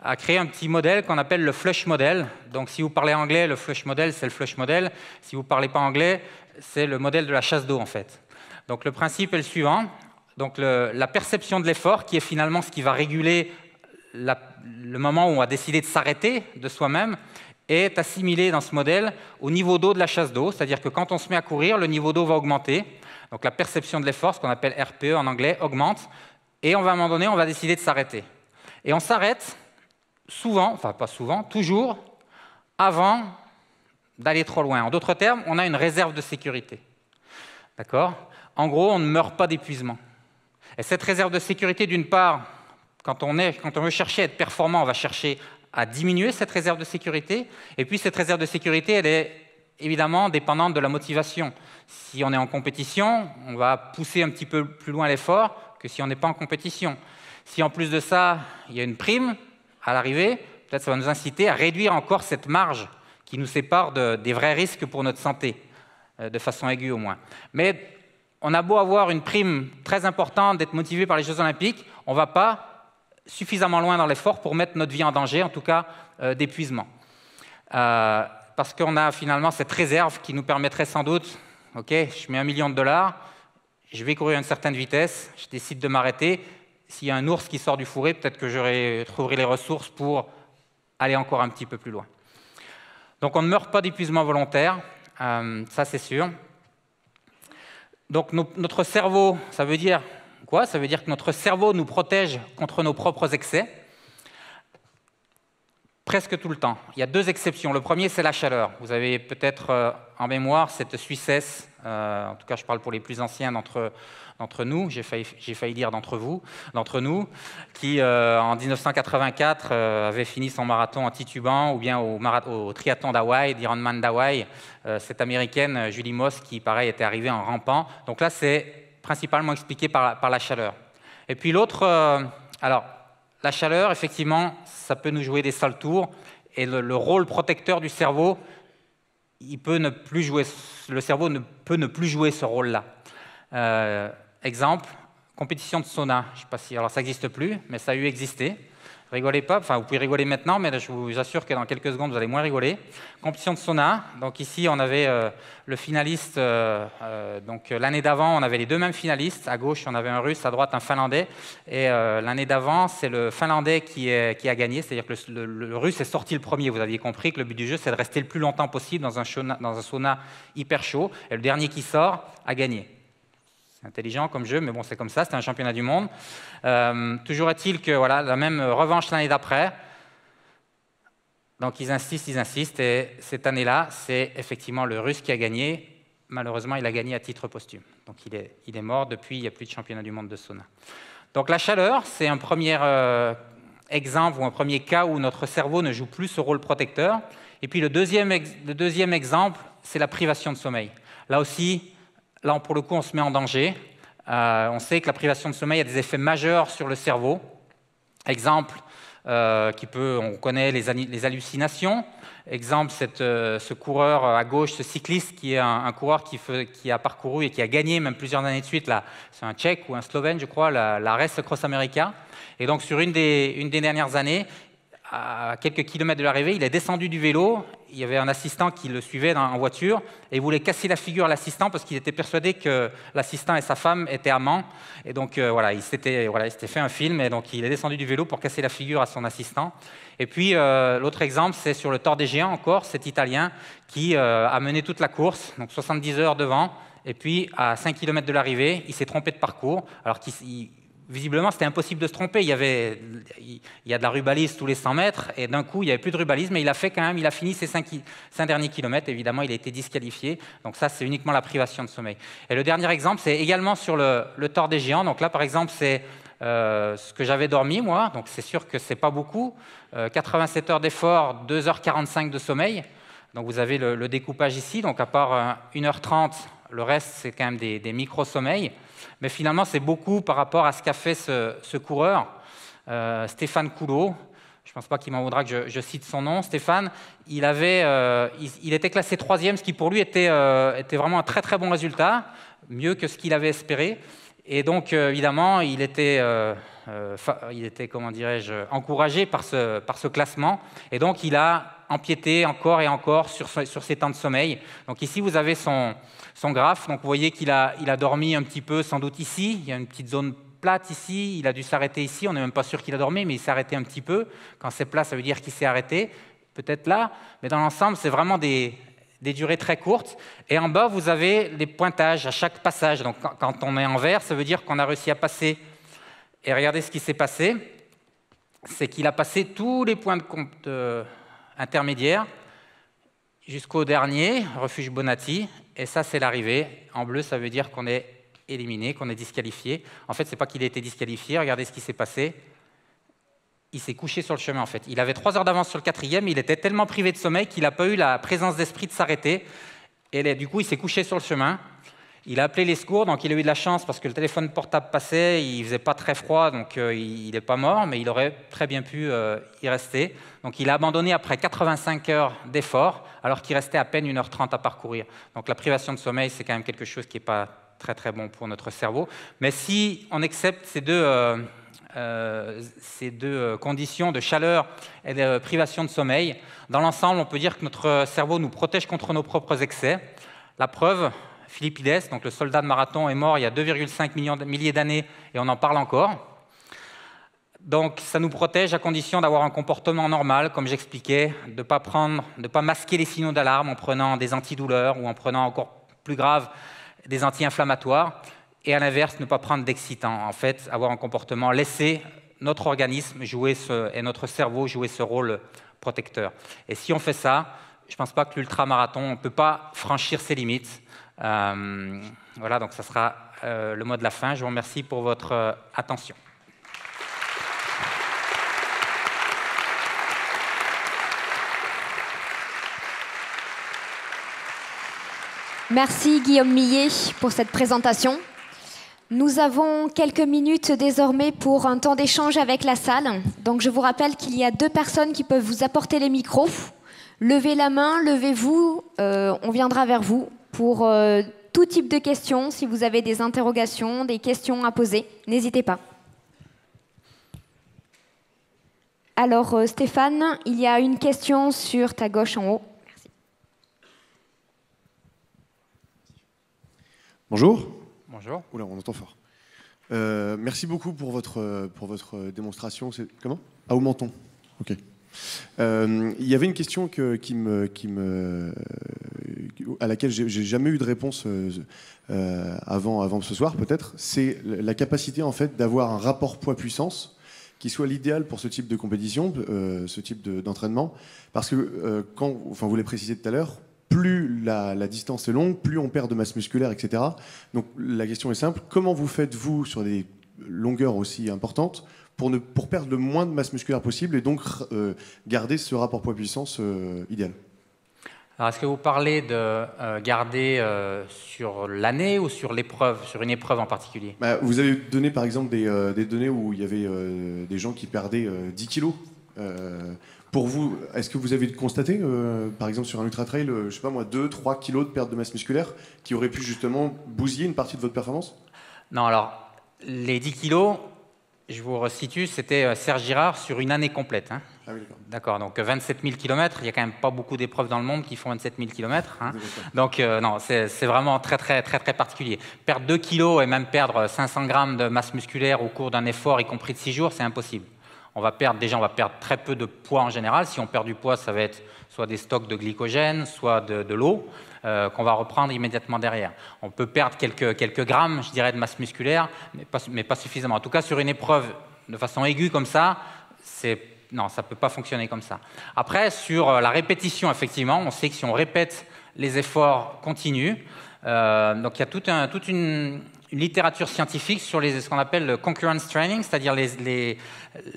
à créer un petit modèle qu'on appelle le flush model. Donc si vous parlez anglais, le flush model, c'est le flush model. Si vous ne parlez pas anglais, c'est le modèle de la chasse d'eau en fait. Donc le principe est le suivant. Donc la perception de l'effort, qui est finalement ce qui va réguler le moment où on va décider de s'arrêter de soi-même, est assimilé dans ce modèle au niveau d'eau de la chasse d'eau, c'est-à-dire que quand on se met à courir, le niveau d'eau va augmenter. Donc la perception de l'effort, ce qu'on appelle RPE en anglais, augmente. Et on va, à un moment donné, on va décider de s'arrêter. Et on s'arrête souvent, enfin pas souvent, toujours, avant d'aller trop loin. En d'autres termes, on a une réserve de sécurité. D'accord? En gros, on ne meurt pas d'épuisement. Et cette réserve de sécurité, d'une part, quand on, est, quand on veut chercher à être performant, on va chercher à diminuer cette réserve de sécurité. Et puis cette réserve de sécurité, elle est évidemment dépendante de la motivation. Si on est en compétition, on va pousser un petit peu plus loin l'effort que si on n'est pas en compétition. Si en plus de ça, il y a une prime à l'arrivée, peut-être ça va nous inciter à réduire encore cette marge qui nous sépare des vrais risques pour notre santé, euh, de façon aiguë au moins. Mais on a beau avoir une prime très importante, d'être motivé par les Jeux Olympiques, on ne va pas suffisamment loin dans l'effort pour mettre notre vie en danger, en tout cas euh, d'épuisement. Euh, parce qu'on a finalement cette réserve qui nous permettrait sans doute, ok, je mets un million de dollars, je vais courir à une certaine vitesse, je décide de m'arrêter. S'il y a un ours qui sort du fourré, peut-être que je trouverai les ressources pour aller encore un petit peu plus loin. Donc on ne meurt pas d'épuisement volontaire, euh, ça c'est sûr. Donc notre cerveau, ça veut dire Quoi? Ça veut dire que notre cerveau nous protège contre nos propres excès. Presque tout le temps. Il y a deux exceptions. Le premier, c'est la chaleur. Vous avez peut-être euh, en mémoire cette Suissesse, euh, en tout cas je parle pour les plus anciens d'entre nous, j'ai failli, failli, dire d'entre vous, d'entre nous, qui euh, en 1984 avait fini son marathon en titubant, ou bien au, triathlon d'Hawaï, d'Ironman d'Hawaï, cette américaine Julie Moss qui, pareil, était arrivée en rampant. Donc là, c'est principalement expliqué par, par, la chaleur. Et puis l'autre, alors la chaleur, effectivement, ça peut nous jouer des sales tours, et le, rôle protecteur du cerveau, il ne le cerveau ne peut ne plus jouer ce rôle-là. Euh, exemple, compétition de sauna. Je sais pas si, ça n'existe plus, mais ça a eu existé. Rigolez pas, enfin vous pouvez rigoler maintenant, mais je vous assure que dans quelques secondes vous allez moins rigoler. Compétition de sauna, donc ici on avait euh, le finaliste, euh, euh, donc l'année d'avant on avait les deux mêmes finalistes, à gauche on avait un russe, à droite un finlandais, et l'année d'avant c'est le finlandais qui, a gagné, c'est-à-dire que le, russe est sorti le premier, vous aviez compris que le but du jeu c'est de rester le plus longtemps possible dans un, dans un sauna hyper chaud, et le dernier qui sort a gagné. C'est intelligent comme jeu, mais bon, c'est comme ça, c'était un championnat du monde. Euh, toujours est-il que voilà, la même revanche l'année d'après. Donc ils insistent, ils insistent, et cette année-là, c'est effectivement le Russe qui a gagné. Malheureusement, il a gagné à titre posthume. Donc il est, il est mort depuis, il n'y a plus de championnat du monde de sauna. Donc la chaleur, c'est un premier euh, exemple ou un premier cas où notre cerveau ne joue plus ce rôle protecteur. Et puis le deuxième, le deuxième exemple, c'est la privation de sommeil. Là aussi, Là, pour le coup, on se met en danger. Euh, on sait que la privation de sommeil a des effets majeurs sur le cerveau. Exemple, euh, qui peut, on connaît les, hallucinations. Exemple, euh, ce coureur à gauche, ce cycliste qui est un, coureur qui, a parcouru et qui a gagné même plusieurs années de suite, c'est un Tchèque ou un Slovène, je crois, la, la Race Cross America. Et donc, sur une des, une des dernières années, à quelques kilomètres de l'arrivée, il est descendu du vélo. Il y avait un assistant qui le suivait en voiture et il voulait casser la figure à l'assistant parce qu'il était persuadé que l'assistant et sa femme étaient amants. Et donc euh, voilà, il s'était voilà, fait un film et donc il est descendu du vélo pour casser la figure à son assistant. Et puis euh, l'autre exemple, c'est sur le Tour des Géants encore, cet Italien qui euh, a mené toute la course, donc 70 heures devant. Et puis, à 5 km de l'arrivée, il s'est trompé de parcours, alors qu'il visiblement, c'était impossible de se tromper. Il y, avait, il y a de la rubalise tous les 100 mètres, et d'un coup, il n'y avait plus de rubalise, mais il a fait quand même, il a fini ses 5, derniers kilomètres. Évidemment, il a été disqualifié. Donc ça, c'est uniquement la privation de sommeil. Et le dernier exemple, c'est également sur le, le tort des géants. Donc là, par exemple, c'est euh, ce que j'avais dormi, moi. Donc c'est sûr que c'est pas beaucoup. 87 euh, heures d'effort, 2h45 de sommeil. Donc vous avez le, découpage ici. Donc à part 1h30, euh, le reste, c'est quand même des, des micro-sommeils. Mais finalement, c'est beaucoup par rapport à ce qu'a fait ce, coureur, euh, Stéphane Coulot. Je ne pense pas qu'il m'en voudra que je, cite son nom. Stéphane, il, avait, euh, il, était classé troisième, ce qui pour lui était, euh, était, vraiment un très très bon résultat, mieux que ce qu'il avait espéré. Et donc, évidemment, il était, il était comment encouragé par ce, par ce classement. Et donc, il a empiété encore et encore sur, sur ses temps de sommeil. Donc ici, vous avez son, son graphe. Donc vous voyez qu'il a, dormi un petit peu, sans doute ici. Il y a une petite zone plate ici. Il a dû s'arrêter ici. On n'est même pas sûr qu'il a dormi, mais il s'est arrêté un petit peu. Quand c'est plat, ça veut dire qu'il s'est arrêté. Peut-être là. Mais dans l'ensemble, c'est vraiment des, des durées très courtes. Et en bas, vous avez les pointages à chaque passage. Donc quand on est en vert, ça veut dire qu'on a réussi à passer. Et regardez ce qui s'est passé. C'est qu'il a passé tous les points de compte intermédiaires jusqu'au dernier, refuge Bonatti, et ça c'est l'arrivée. En bleu, ça veut dire qu'on est éliminé, qu'on est disqualifié. En fait, c'est pas qu'il a été disqualifié, regardez ce qui s'est passé. Il s'est couché sur le chemin en fait. Il avait trois heures d'avance sur le quatrième, il était tellement privé de sommeil qu'il n'a pas eu la présence d'esprit de s'arrêter. Et du coup, il s'est couché sur le chemin. Il a appelé les secours, donc il a eu de la chance parce que le téléphone portable passait, il faisait pas très froid, donc euh, il n'est pas mort, mais il aurait très bien pu euh, y rester. Donc il a abandonné après 85 heures d'effort, alors qu'il restait à peine 1h30 à parcourir. Donc la privation de sommeil, c'est quand même quelque chose qui n'est pas très très bon pour notre cerveau. Mais si on accepte ces deux, euh, ces deux conditions de chaleur et de privation de sommeil, dans l'ensemble, on peut dire que notre cerveau nous protège contre nos propres excès. La preuve, Philippides, donc le soldat de marathon, est mort il y a 2,5 milliers d'années et on en parle encore. Donc ça nous protège à condition d'avoir un comportement normal, comme j'expliquais, de ne pas, pas masquer les signaux d'alarme en prenant des antidouleurs ou en prenant encore plus grave des anti-inflammatoires, et à l'inverse, ne pas prendre d'excitants. En fait, avoir un comportement, laisser notre organisme jouer et notre cerveau jouer ce rôle protecteur. Et si on fait ça, je ne pense pas que l'ultramarathon, on ne peut pas franchir ses limites. Euh, voilà, donc ça sera euh, le mot de la fin. Je vous remercie pour votre euh, attention. Merci Guillaume Millet pour cette présentation. Nous avons quelques minutes désormais pour un temps d'échange avec la salle. Donc je vous rappelle qu'il y a deux personnes qui peuvent vous apporter les micros. Levez la main, levez-vous, on viendra vers vous pour tout type de questions. Si vous avez des interrogations, des questions à poser, n'hésitez pas. Alors euh, Stéphane, il y a une question sur ta gauche en haut. Merci. Bonjour. Bonjour. Oula, on entend fort. Euh, merci beaucoup pour votre, pour votre démonstration. Comment? Ah, au menton. Ok. Euh, il y avait une question qui me, qui me, à laquelle j'ai jamais eu de réponse euh, euh, avant, avant ce soir, peut-être. C'est la capacité en fait d'avoir un rapport poids-puissance qui soit l'idéal pour ce type de compétition, ce type d'entraînement, parce que quand, enfin, vous l'avez précisé tout à l'heure, plus la, distance est longue, plus on perd de masse musculaire, etc. Donc la question est simple comment vous faites-vous sur des longueurs aussi importantes pour, perdre le moins de masse musculaire possible et donc euh, garder ce rapport poids-puissance euh, idéal? Est-ce que vous parlez de euh, garder sur l'année ou sur l'épreuve, sur une épreuve en particulier? Bah, Vous avez donné par exemple des, des, données où il y avait des gens qui perdaient 10 kilos. pour vous, est-ce que vous avez constaté, par exemple sur un ultra trail, je sais pas moi, 2, 3 kilos de perte de masse musculaire qui aurait pu justement bousiller une partie de votre performance? Non, alors les 10 kilos, je vous resitue, c'était euh, Serge Girard sur une année complète. Hein. Ah d'accord, donc 27 000 km, il n'y a quand même pas beaucoup d'épreuves dans le monde qui font 27 000 km. Donc euh, non, c'est vraiment très très très très particulier. Perdre 2 kilos et même perdre 500 grammes de masse musculaire au cours d'un effort, y compris de 6 jours, c'est impossible. On va perdre, déjà on va perdre très peu de poids en général. Si on perd du poids, ça va être soit des stocks de glycogène, soit de l'eau. Euh, qu'on va reprendre immédiatement derrière. On peut perdre quelques, quelques grammes, je dirais, de masse musculaire, mais pas, mais pas suffisamment. En tout cas, sur une épreuve de façon aiguë comme ça, c'est non, ça ne peut pas fonctionner comme ça. Après, sur euh, la répétition, effectivement, on sait que si on répète les efforts continus, euh, donc il y a toute, un, toute une, une littérature scientifique sur les, ce qu'on appelle le concurrence training, c'est-à-dire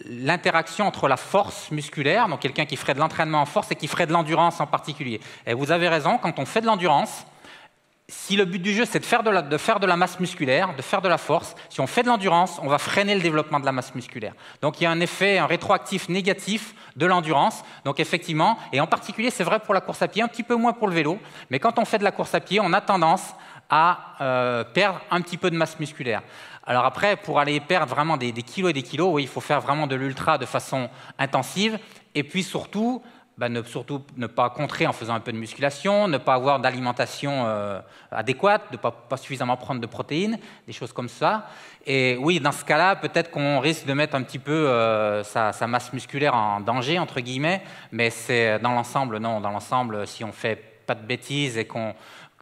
l'interaction entre la force musculaire, donc quelqu'un qui ferait de l'entraînement en force et qui ferait de l'endurance en particulier. Et vous avez raison, quand on fait de l'endurance, si le but du jeu c'est de faire de, la, faire de la masse musculaire, de faire de la force, si on fait de l'endurance, on va freiner le développement de la masse musculaire. Donc il y a un effet, un rétroactif négatif de l'endurance. Donc effectivement, et en particulier c'est vrai pour la course à pied, un petit peu moins pour le vélo, mais quand on fait de la course à pied, on a tendance à euh, perdre un petit peu de masse musculaire. Alors après, pour aller perdre vraiment des, kilos et des kilos, oui, il faut faire vraiment de l'ultra de façon intensive. Et puis surtout, bah, ne, surtout ne pas contrer en faisant un peu de musculation, ne pas avoir d'alimentation euh, adéquate, ne pas, suffisamment prendre de protéines, des choses comme ça. Et oui, dans ce cas-là, peut-être qu'on risque de mettre un petit peu euh, sa, masse musculaire en danger, entre guillemets, mais c'est dans l'ensemble, non, dans l'ensemble, si on fait pas de bêtises et qu'on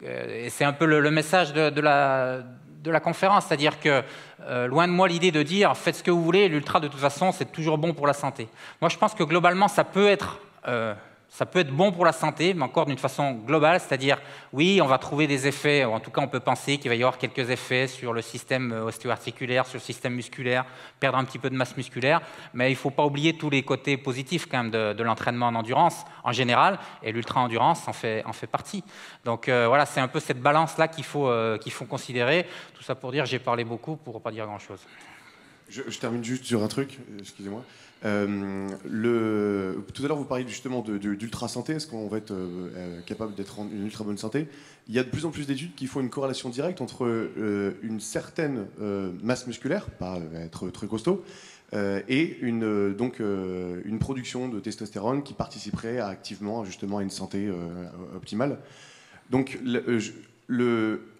euh, c'est un peu le, message de, la, de, la, conférence, c'est-à-dire que euh, loin de moi l'idée de dire faites ce que vous voulez, l'ultra de toute façon c'est toujours bon pour la santé. Moi je pense que globalement ça peut être euh, ça peut être bon pour la santé, mais encore d'une façon globale, c'est-à-dire, oui, on va trouver des effets, ou en tout cas on peut penser qu'il va y avoir quelques effets sur le système ostéo-articulaire, sur le système musculaire, perdre un petit peu de masse musculaire, mais il ne faut pas oublier tous les côtés positifs quand même de, l'entraînement en endurance en général, et l'ultra-endurance en fait, en fait partie. Donc euh, voilà, c'est un peu cette balance-là qu'il faut, euh, considérer. Tout ça pour dire, j'ai parlé beaucoup pour ne pas dire grand-chose. Je, termine juste sur un truc, excusez-moi. Euh, tout à l'heure, vous parliez justement d'ultra santé. Est-ce qu'on va être euh, euh, capable d'être en une ultra bonne santé? Il y a de plus en plus d'études qui font une corrélation directe entre une certaine masse musculaire, pas être très costaud, et une, donc, une production de testostérone qui participerait activement justement à une santé optimale. Donc,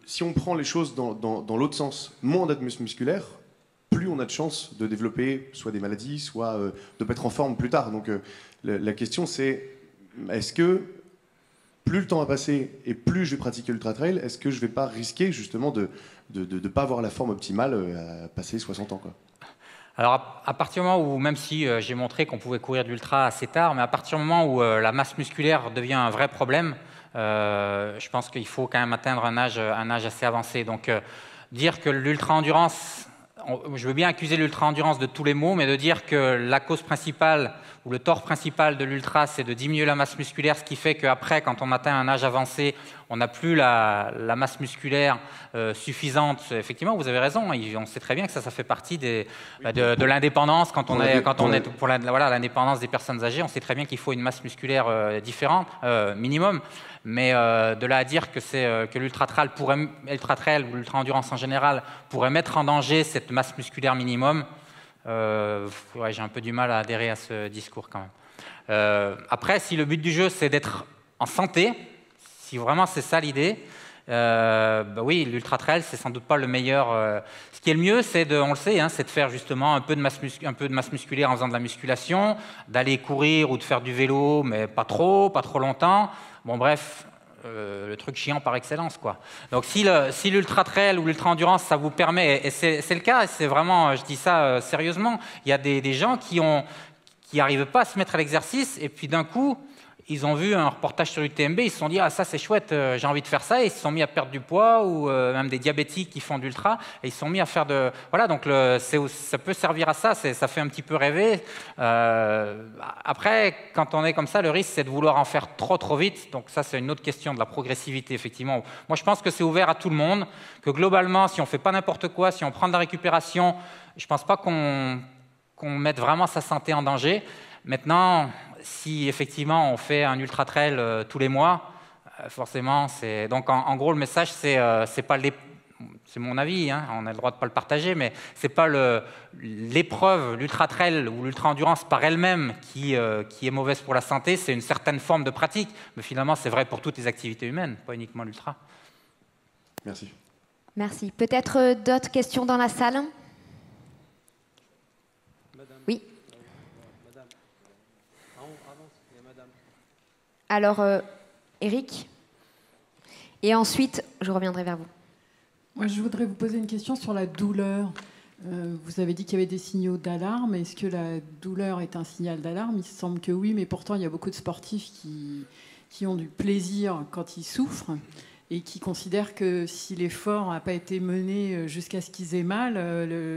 si on prend les choses dans, dans l'autre sens, moins d'admus musculaire, plus on a de chances de développer soit des maladies, soit euh, de pas être en forme plus tard. Donc euh, la, question c'est, est-ce que plus le temps va passer et plus je vais pratiquer l'ultra trail, est-ce que je vais pas risquer justement de ne pas avoir la forme optimale euh, à passer 60 ans quoi? Alors, à partir du moment où, même si j'ai montré qu'on pouvait courir de l'ultra assez tard, mais à partir du moment où la masse musculaire devient un vrai problème, je pense qu'il faut quand même atteindre un âge, un âge assez avancé. Donc, dire que l'ultra-endurance je veux bien accuser l'ultra-endurance de tous les maux, mais de dire que la cause principale ou le tort principal de l'ultra, c'est de diminuer la masse musculaire, ce qui fait qu'après, quand on atteint un âge avancé, on n'a plus la, masse musculaire euh, suffisante. Effectivement, vous avez raison, on sait très bien que ça, ça fait partie des, bah, de, l'indépendance. Quand on est, quand on est pour l'indépendance des personnes âgées, on sait très bien qu'il faut une masse musculaire euh, différente, euh, minimum. Mais de là à dire que, que l'ultra trail pourrait, trail ou l'ultra endurance en général pourrait mettre en danger cette masse musculaire minimum, euh, j'ai un peu du mal à adhérer à ce discours quand même. Euh, après, si le but du jeu c'est d'être en santé, si vraiment c'est ça l'idée, euh, bah oui, l'ultra trail c'est sans doute pas le meilleur. ce qui est le mieux, c'est de, on le sait, hein, c'est de faire justement un peu de, masse un peu de masse musculaire en faisant de la musculation, d'aller courir ou de faire du vélo, mais pas trop, pas trop longtemps. Bon, bref, euh, le truc chiant par excellence. Quoi. Donc si l'ultra trail ou l'ultra endurance, ça vous permet, et c'est le cas, c'est vraiment, je dis ça euh, sérieusement, il y a des, des gens qui n'arrivent qui pas à se mettre à l'exercice, et puis d'un coup, ils ont vu un reportage sur l'UTMB, ils se sont dit ah ça c'est chouette, euh, j'ai envie de faire ça, et ils se sont mis à perdre du poids ou euh, même des diabétiques qui font d'ultra, et ils se sont mis à faire de voilà donc ça peut servir à ça, ça fait un petit peu rêver. Euh, après quand on est comme ça, le risque c'est de vouloir en faire trop trop vite, donc ça c'est une autre question de la progressivité effectivement. Moi je pense que c'est ouvert à tout le monde, que globalement si on fait pas n'importe quoi, si on prend de la récupération, je pense pas qu'on mette vraiment sa santé en danger. Maintenant, si effectivement on fait un ultra trail euh, tous les mois, euh, forcément, c'est donc en, gros le message c'est euh, c'est pas c'est mon avis, hein, on a le droit de pas le partager, mais c'est pas l'épreuve, l'ultra trail ou l'ultra endurance par elle-même qui, qui est mauvaise pour la santé, c'est une certaine forme de pratique, mais finalement c'est vrai pour toutes les activités humaines, pas uniquement l'ultra. Merci. Merci. Peut-être d'autres questions dans la salle? Alors, euh, Eric Et ensuite, je reviendrai vers vous. Moi, je voudrais vous poser une question sur la douleur. Euh, vous avez dit qu'il y avait des signaux d'alarme. Est-ce que la douleur est un signal d'alarme? Il semble que oui, mais pourtant, il y a beaucoup de sportifs qui, qui ont du plaisir quand ils souffrent et qui considèrent que si l'effort n'a pas été mené euh, jusqu'à ce qu'ils aient mal,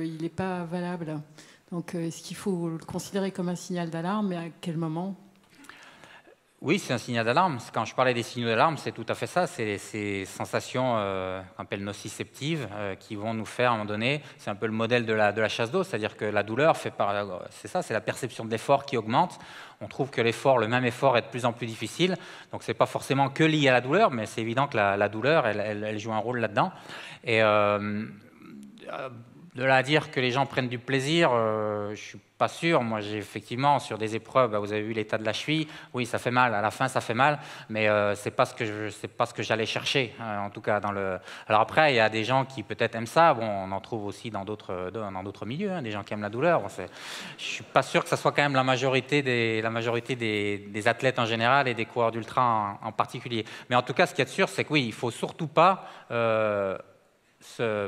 il n'est pas valable. Donc, est-ce qu'il faut le considérer comme un signal d'alarme? Et à quel moment? Oui, c'est un signal d'alarme. Quand je parlais des signaux d'alarme, c'est tout à fait ça. C'est ces sensations euh, qu'on appelle nociceptives euh, qui vont nous faire, à un moment donné, c'est un peu le modèle de la, chasse d'eau, c'est-à-dire que la douleur fait par, c'est ça, c'est la perception de l'effort qui augmente. On trouve que l'effort, le même effort, est de plus en plus difficile. Donc, c'est pas forcément que lié à la douleur, mais c'est évident que la, douleur, elle, elle, joue un rôle là-dedans. Et euh, de là à dire que les gens prennent du plaisir, je je suis pas sûr. Moi, j'ai effectivement sur des épreuves, bah, vous avez vu l'état de la cheville. Oui, ça fait mal. À la fin, ça fait mal, mais euh, ce c'est pas ce que j'allais chercher, hein, en tout cas dans le. Alors après, il y a des gens qui peut-être aiment ça. Bon, on en trouve aussi dans d'autres milieux, hein, des gens qui aiment la douleur. Je suis pas sûr que ça soit quand même la majorité des la majorité des, des athlètes en général et des coureurs d'ultra en, particulier. Mais en tout cas, ce qui est sûr, c'est que oui, il faut surtout pas euh,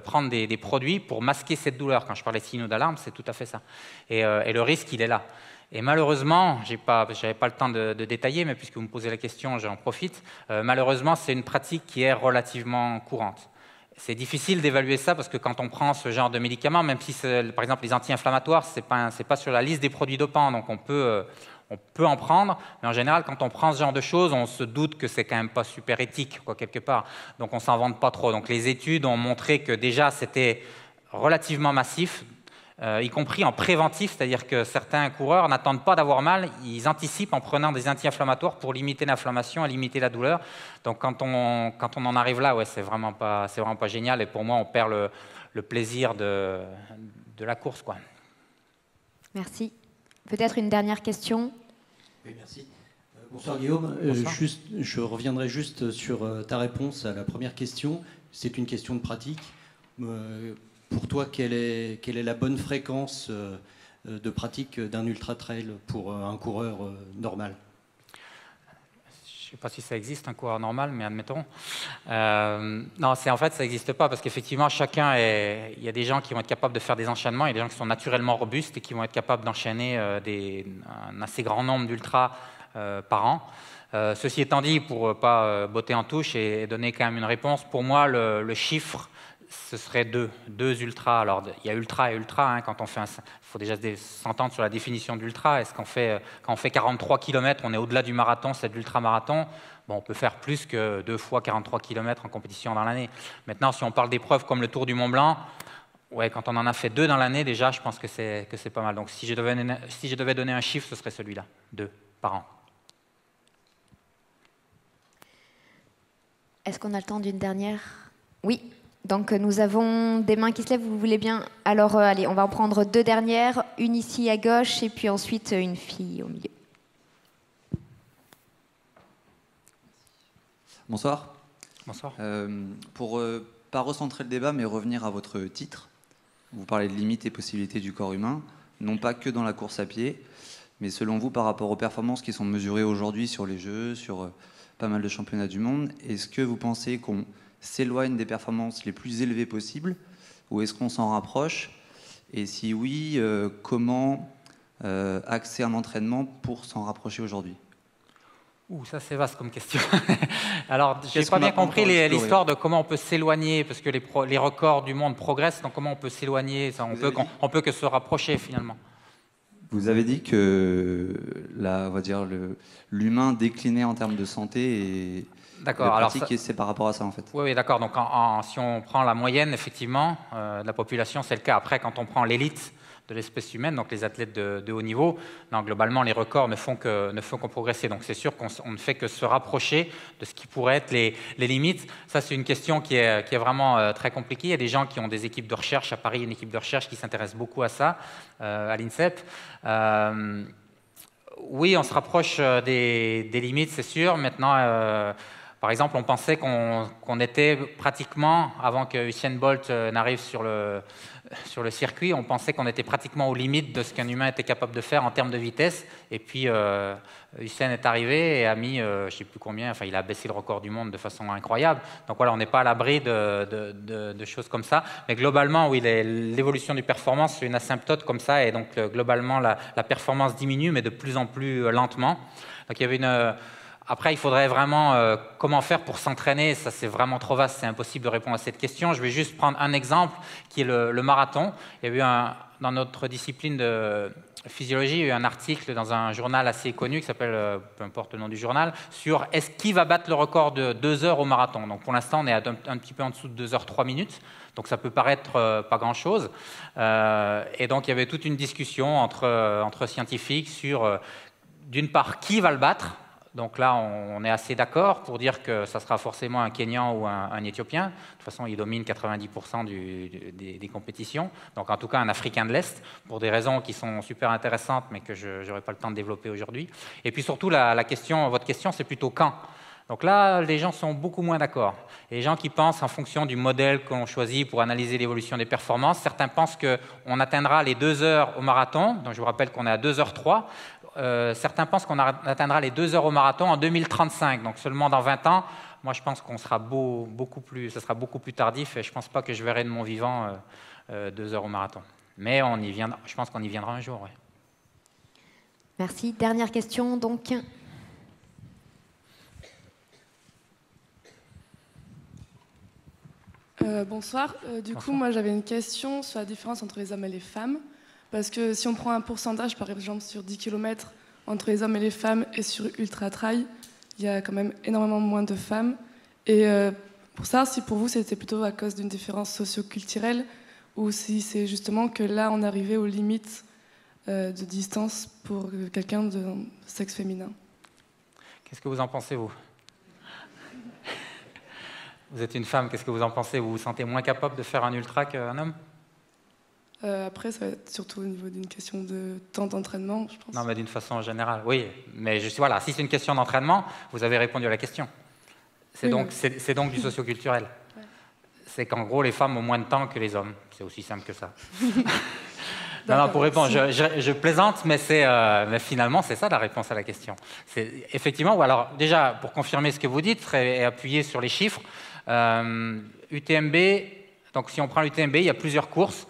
prendre des, produits pour masquer cette douleur. Quand je parlais de signaux d'alarme, c'est tout à fait ça. Et, euh, le risque, il est là. Et malheureusement, je n'avais pas le temps de, détailler, mais puisque vous me posez la question, j'en profite. Euh, malheureusement, c'est une pratique qui est relativement courante. C'est difficile d'évaluer ça parce que quand on prend ce genre de médicaments, même si, par exemple, les anti-inflammatoires, ce n'est pas, pas, sur la liste des produits dopants, donc on peut, euh, on peut en prendre, mais en général, quand on prend ce genre de choses, on se doute que c'est quand même pas super éthique, quoi, quelque part. Donc on s'en vante pas trop. Donc les études ont montré que déjà c'était relativement massif, euh, y compris en préventif, c'est-à-dire que certains coureurs n'attendent pas d'avoir mal, ils anticipent en prenant des anti-inflammatoires pour limiter l'inflammation et limiter la douleur. Donc quand on, quand on en arrive là, ouais, c'est vraiment, pas, vraiment pas génial, et pour moi, on perd le, plaisir de, de la course. Quoi. Merci. Peut-être une dernière question Oui, merci. Euh, bonsoir Guillaume. Euh, juste, je reviendrai juste sur euh, ta réponse à la première question. C'est une question de pratique. pour toi, quelle est, quelle est la bonne fréquence de pratique d'un ultra trail pour un coureur normal? Je ne sais pas si ça existe, un coureur normal, mais admettons. Euh, non, en fait, ça n'existe pas parce qu'effectivement, chacun. Il y a des gens qui vont être capables de faire des enchaînements, il y a des gens qui sont naturellement robustes et qui vont être capables d'enchaîner euh, un assez grand nombre d'ultras euh, par an. ceci étant dit, pour ne pas botter en touche et donner quand même une réponse, pour moi, le chiffre ce serait deux, deux ultras. Alors, il y a ultra et ultra. Hein, quand on fait, il faut déjà s'entendre sur la définition d'ultra. Est-ce qu'on fait, quand on fait 43 km, on est au-delà du marathon, c'est de l'ultra-marathon? Bon, on peut faire plus que deux fois 43 km en compétition dans l'année. Maintenant, si on parle d'épreuves comme le Tour du Mont Blanc, ouais, quand on en a fait deux dans l'année, déjà, je pense que c'est que c'est pas mal. Donc, si je devais, si je devais donner un chiffre, ce serait celui-là, deux par an. Est-ce qu'on a le temps d'une dernière? Oui. Donc nous avons des mains qui se lèvent, vous voulez bien? Alors euh, allez, on va en prendre deux dernières, une ici à gauche et puis ensuite euh, une fille au milieu. Bonsoir. Bonsoir. Euh, pour pas recentrer le débat, mais revenir à votre titre, vous parlez de limites et possibilités du corps humain, non pas que dans la course à pied, mais selon vous, par rapport aux performances qui sont mesurées aujourd'hui sur les Jeux, sur pas mal de championnats du monde, est-ce que vous pensez qu'on s'éloigne des performances les plus élevées possibles Ou est-ce qu'on s'en rapproche Et si oui, euh, comment euh, axer un entraînement pour s'en rapprocher aujourd'hui? Ouh, ça c'est vaste comme question. <laughs> Alors, je n'ai pas bien compris l'histoire de comment on peut s'éloigner, parce que les, les, records du monde progressent, donc comment on peut s'éloigner? On peut, on peut que se rapprocher finalement. Vous avez dit que l'humain déclinait en termes de santé et D'accord. Alors, c'est par rapport à ça en fait. Oui, oui d'accord. Donc, si on prend la moyenne, effectivement, euh, de la population, c'est le cas. Après, quand on prend l'élite de l'espèce humaine, donc les athlètes de, haut niveau, globalement, les records ne font que ne font qu'on progresser. Donc, c'est sûr qu'on ne fait que se rapprocher de ce qui pourrait être les, limites. Ça, c'est une question qui est, qui est vraiment euh, très compliquée. Il y a des gens qui ont des équipes de recherche à Paris, une équipe de recherche qui s'intéresse beaucoup à ça, euh, à l'INSEP. oui, on se rapproche des, des limites, c'est sûr. Maintenant par exemple, on pensait qu'on était pratiquement, avant que Usain Bolt euh, n'arrive <laughs> sur le, circuit, on pensait qu'on était pratiquement aux limites de ce qu'un humain était capable de faire en termes de vitesse. Et puis, euh, Usain est arrivé et a mis, euh, je ne sais plus combien, enfin, il a baissé le record du monde de façon incroyable. Donc voilà, on n'est pas à l'abri de, choses comme ça. Mais globalement, oui, l'évolution du performance, c'est une asymptote comme ça. Et donc, globalement, la, la, performance diminue, mais de plus en plus lentement. Donc il y avait une après, il faudrait vraiment euh, comment faire pour s'entraîner? Ça, c'est vraiment trop vaste, c'est impossible de répondre à cette question. Je vais juste prendre un exemple qui est le, marathon. Il y a eu dans notre discipline de physiologie, il y a eu un article dans un journal assez connu qui s'appelle, euh, peu importe le nom du journal, sur est-ce qui va battre le record de 2 heures au marathon? Donc pour l'instant, on est un, un, petit peu en dessous de 2 heures 3 minutes. Donc ça peut paraître euh, pas grand-chose. et donc il y avait toute une discussion entre, entre scientifiques sur, d'une part, qui va le battre donc là, on est assez d'accord pour dire que ça sera forcément un Kenyan ou un, Éthiopien. De toute façon, il domine 90% des, compétitions. Donc en tout cas, un Africain de l'Est, pour des raisons qui sont super intéressantes, mais que je n'aurai pas le temps de développer aujourd'hui. Et puis surtout, la, question, votre question, c'est plutôt quand donc là, les gens sont beaucoup moins d'accord. Les gens qui pensent en fonction du modèle qu'on choisit pour analyser l'évolution des performances, certains pensent qu'on atteindra les deux heures au marathon, donc je vous rappelle qu'on est à 2h03, euh, certains pensent qu'on atteindra les deux heures au marathon en 2035, donc seulement dans 20 ans. Moi, je pense qu'on sera beaucoup plus, ce sera beaucoup plus tardif et je ne pense pas que je verrai de mon vivant euh, euh, deux heures au marathon. Mais on y viendra, je pense qu'on y viendra un jour. Merci. Dernière question, donc. bonsoir. du coup, moi, j'avais une question sur la différence entre les hommes et les femmes. Parce que si on prend un pourcentage, par exemple, sur 10 km entre les hommes et les femmes et sur Ultra Trail, il y a quand même énormément moins de femmes. Et euh, pour ça, si pour vous c'était plutôt à cause d'une différence socio-culturelle ou si c'est justement que là on arrivait aux limites euh, de distance pour quelqu'un de sexe féminin. Qu'est-ce que vous en pensez, vous? Vous êtes une femme, qu'est-ce que vous en pensez? Vous vous sentez moins capable de faire un ultra qu'un homme? Euh, après, ça va être surtout au niveau d'une question de temps d'entraînement, je pense. Non, mais d'une façon générale, oui. Mais je, voilà, si c'est une question d'entraînement, vous avez répondu à la question. C'est donc, c'est, donc du socioculturel. <laughs> C'est qu'en gros, les femmes ont moins de temps que les hommes. C'est aussi simple que ça. <laughs> Non, non, pour répondre, je, plaisante, mais, euh, mais finalement, c'est ça la réponse à la question. Effectivement, alors déjà, pour confirmer ce que vous dites et, appuyer sur les chiffres, UTMB, donc si on prend l'UTMB, il y a plusieurs courses,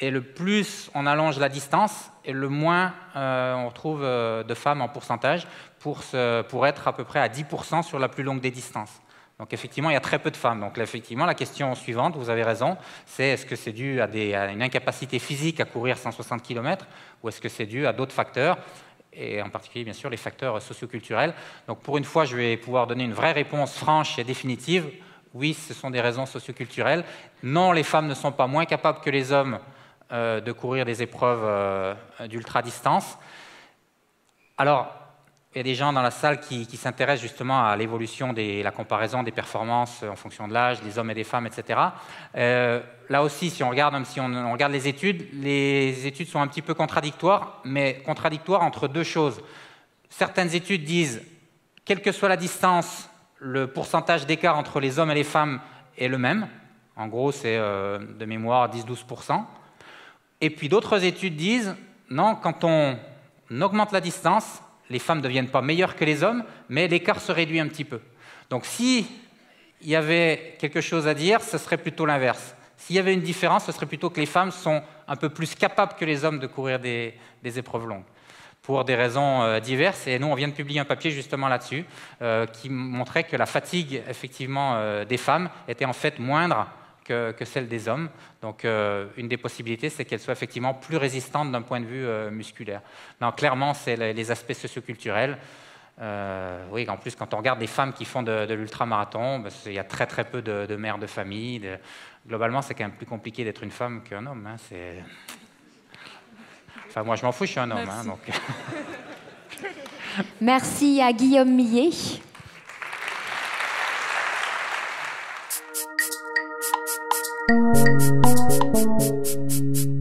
et le plus on allonge la distance, et le moins on trouve de femmes en pourcentage pour, pour être à peu près à 10% sur la plus longue des distances. Donc effectivement, il y a très peu de femmes. Donc effectivement, la question suivante, vous avez raison, c'est est-ce que c'est dû à, une incapacité physique à courir 160 km ou est-ce que c'est dû à d'autres facteurs et en particulier, bien sûr, les facteurs socioculturels. Donc pour une fois, je vais pouvoir donner une vraie réponse franche et définitive. Oui, ce sont des raisons socioculturelles. Non, les femmes ne sont pas moins capables que les hommes euh, de courir des épreuves euh, d'ultra-distance. Alors, il y a des gens dans la salle qui, s'intéressent justement à l'évolution de la comparaison des performances en fonction de l'âge, des hommes et des femmes, etc. Euh, là aussi, si on regarde, si on, regarde les études, les études sont un petit peu contradictoires, mais contradictoires entre deux choses. Certaines études disent, quelle que soit la distance, le pourcentage d'écart entre les hommes et les femmes est le même. En gros, c'est de mémoire 10-12%. Et puis d'autres études disent, non, quand on augmente la distance, les femmes ne deviennent pas meilleures que les hommes, mais l'écart se réduit un petit peu. Donc s'il y avait quelque chose à dire, ce serait plutôt l'inverse. S'il y avait une différence, ce serait plutôt que les femmes sont un peu plus capables que les hommes de courir des, épreuves longues pour des raisons euh, diverses. Et nous, on vient de publier un papier justement là-dessus euh, qui montrait que la fatigue, effectivement, euh, des femmes était en fait moindre que, celle des hommes. Donc euh, une des possibilités, c'est qu'elle soit effectivement plus résistante d'un point de vue euh, musculaire. Non, clairement, c'est les, aspects socioculturels. Euh, oui, en plus, quand on regarde des femmes qui font de, l'ultramarathon, ben, il y a très très peu de, mères de famille. Globalement, c'est quand même plus compliqué d'être une femme qu'un homme. Hein, enfin, moi, je m'en fous, je suis un homme. Hein, donc... <laughs> Merci à Guillaume Millet. Thank you.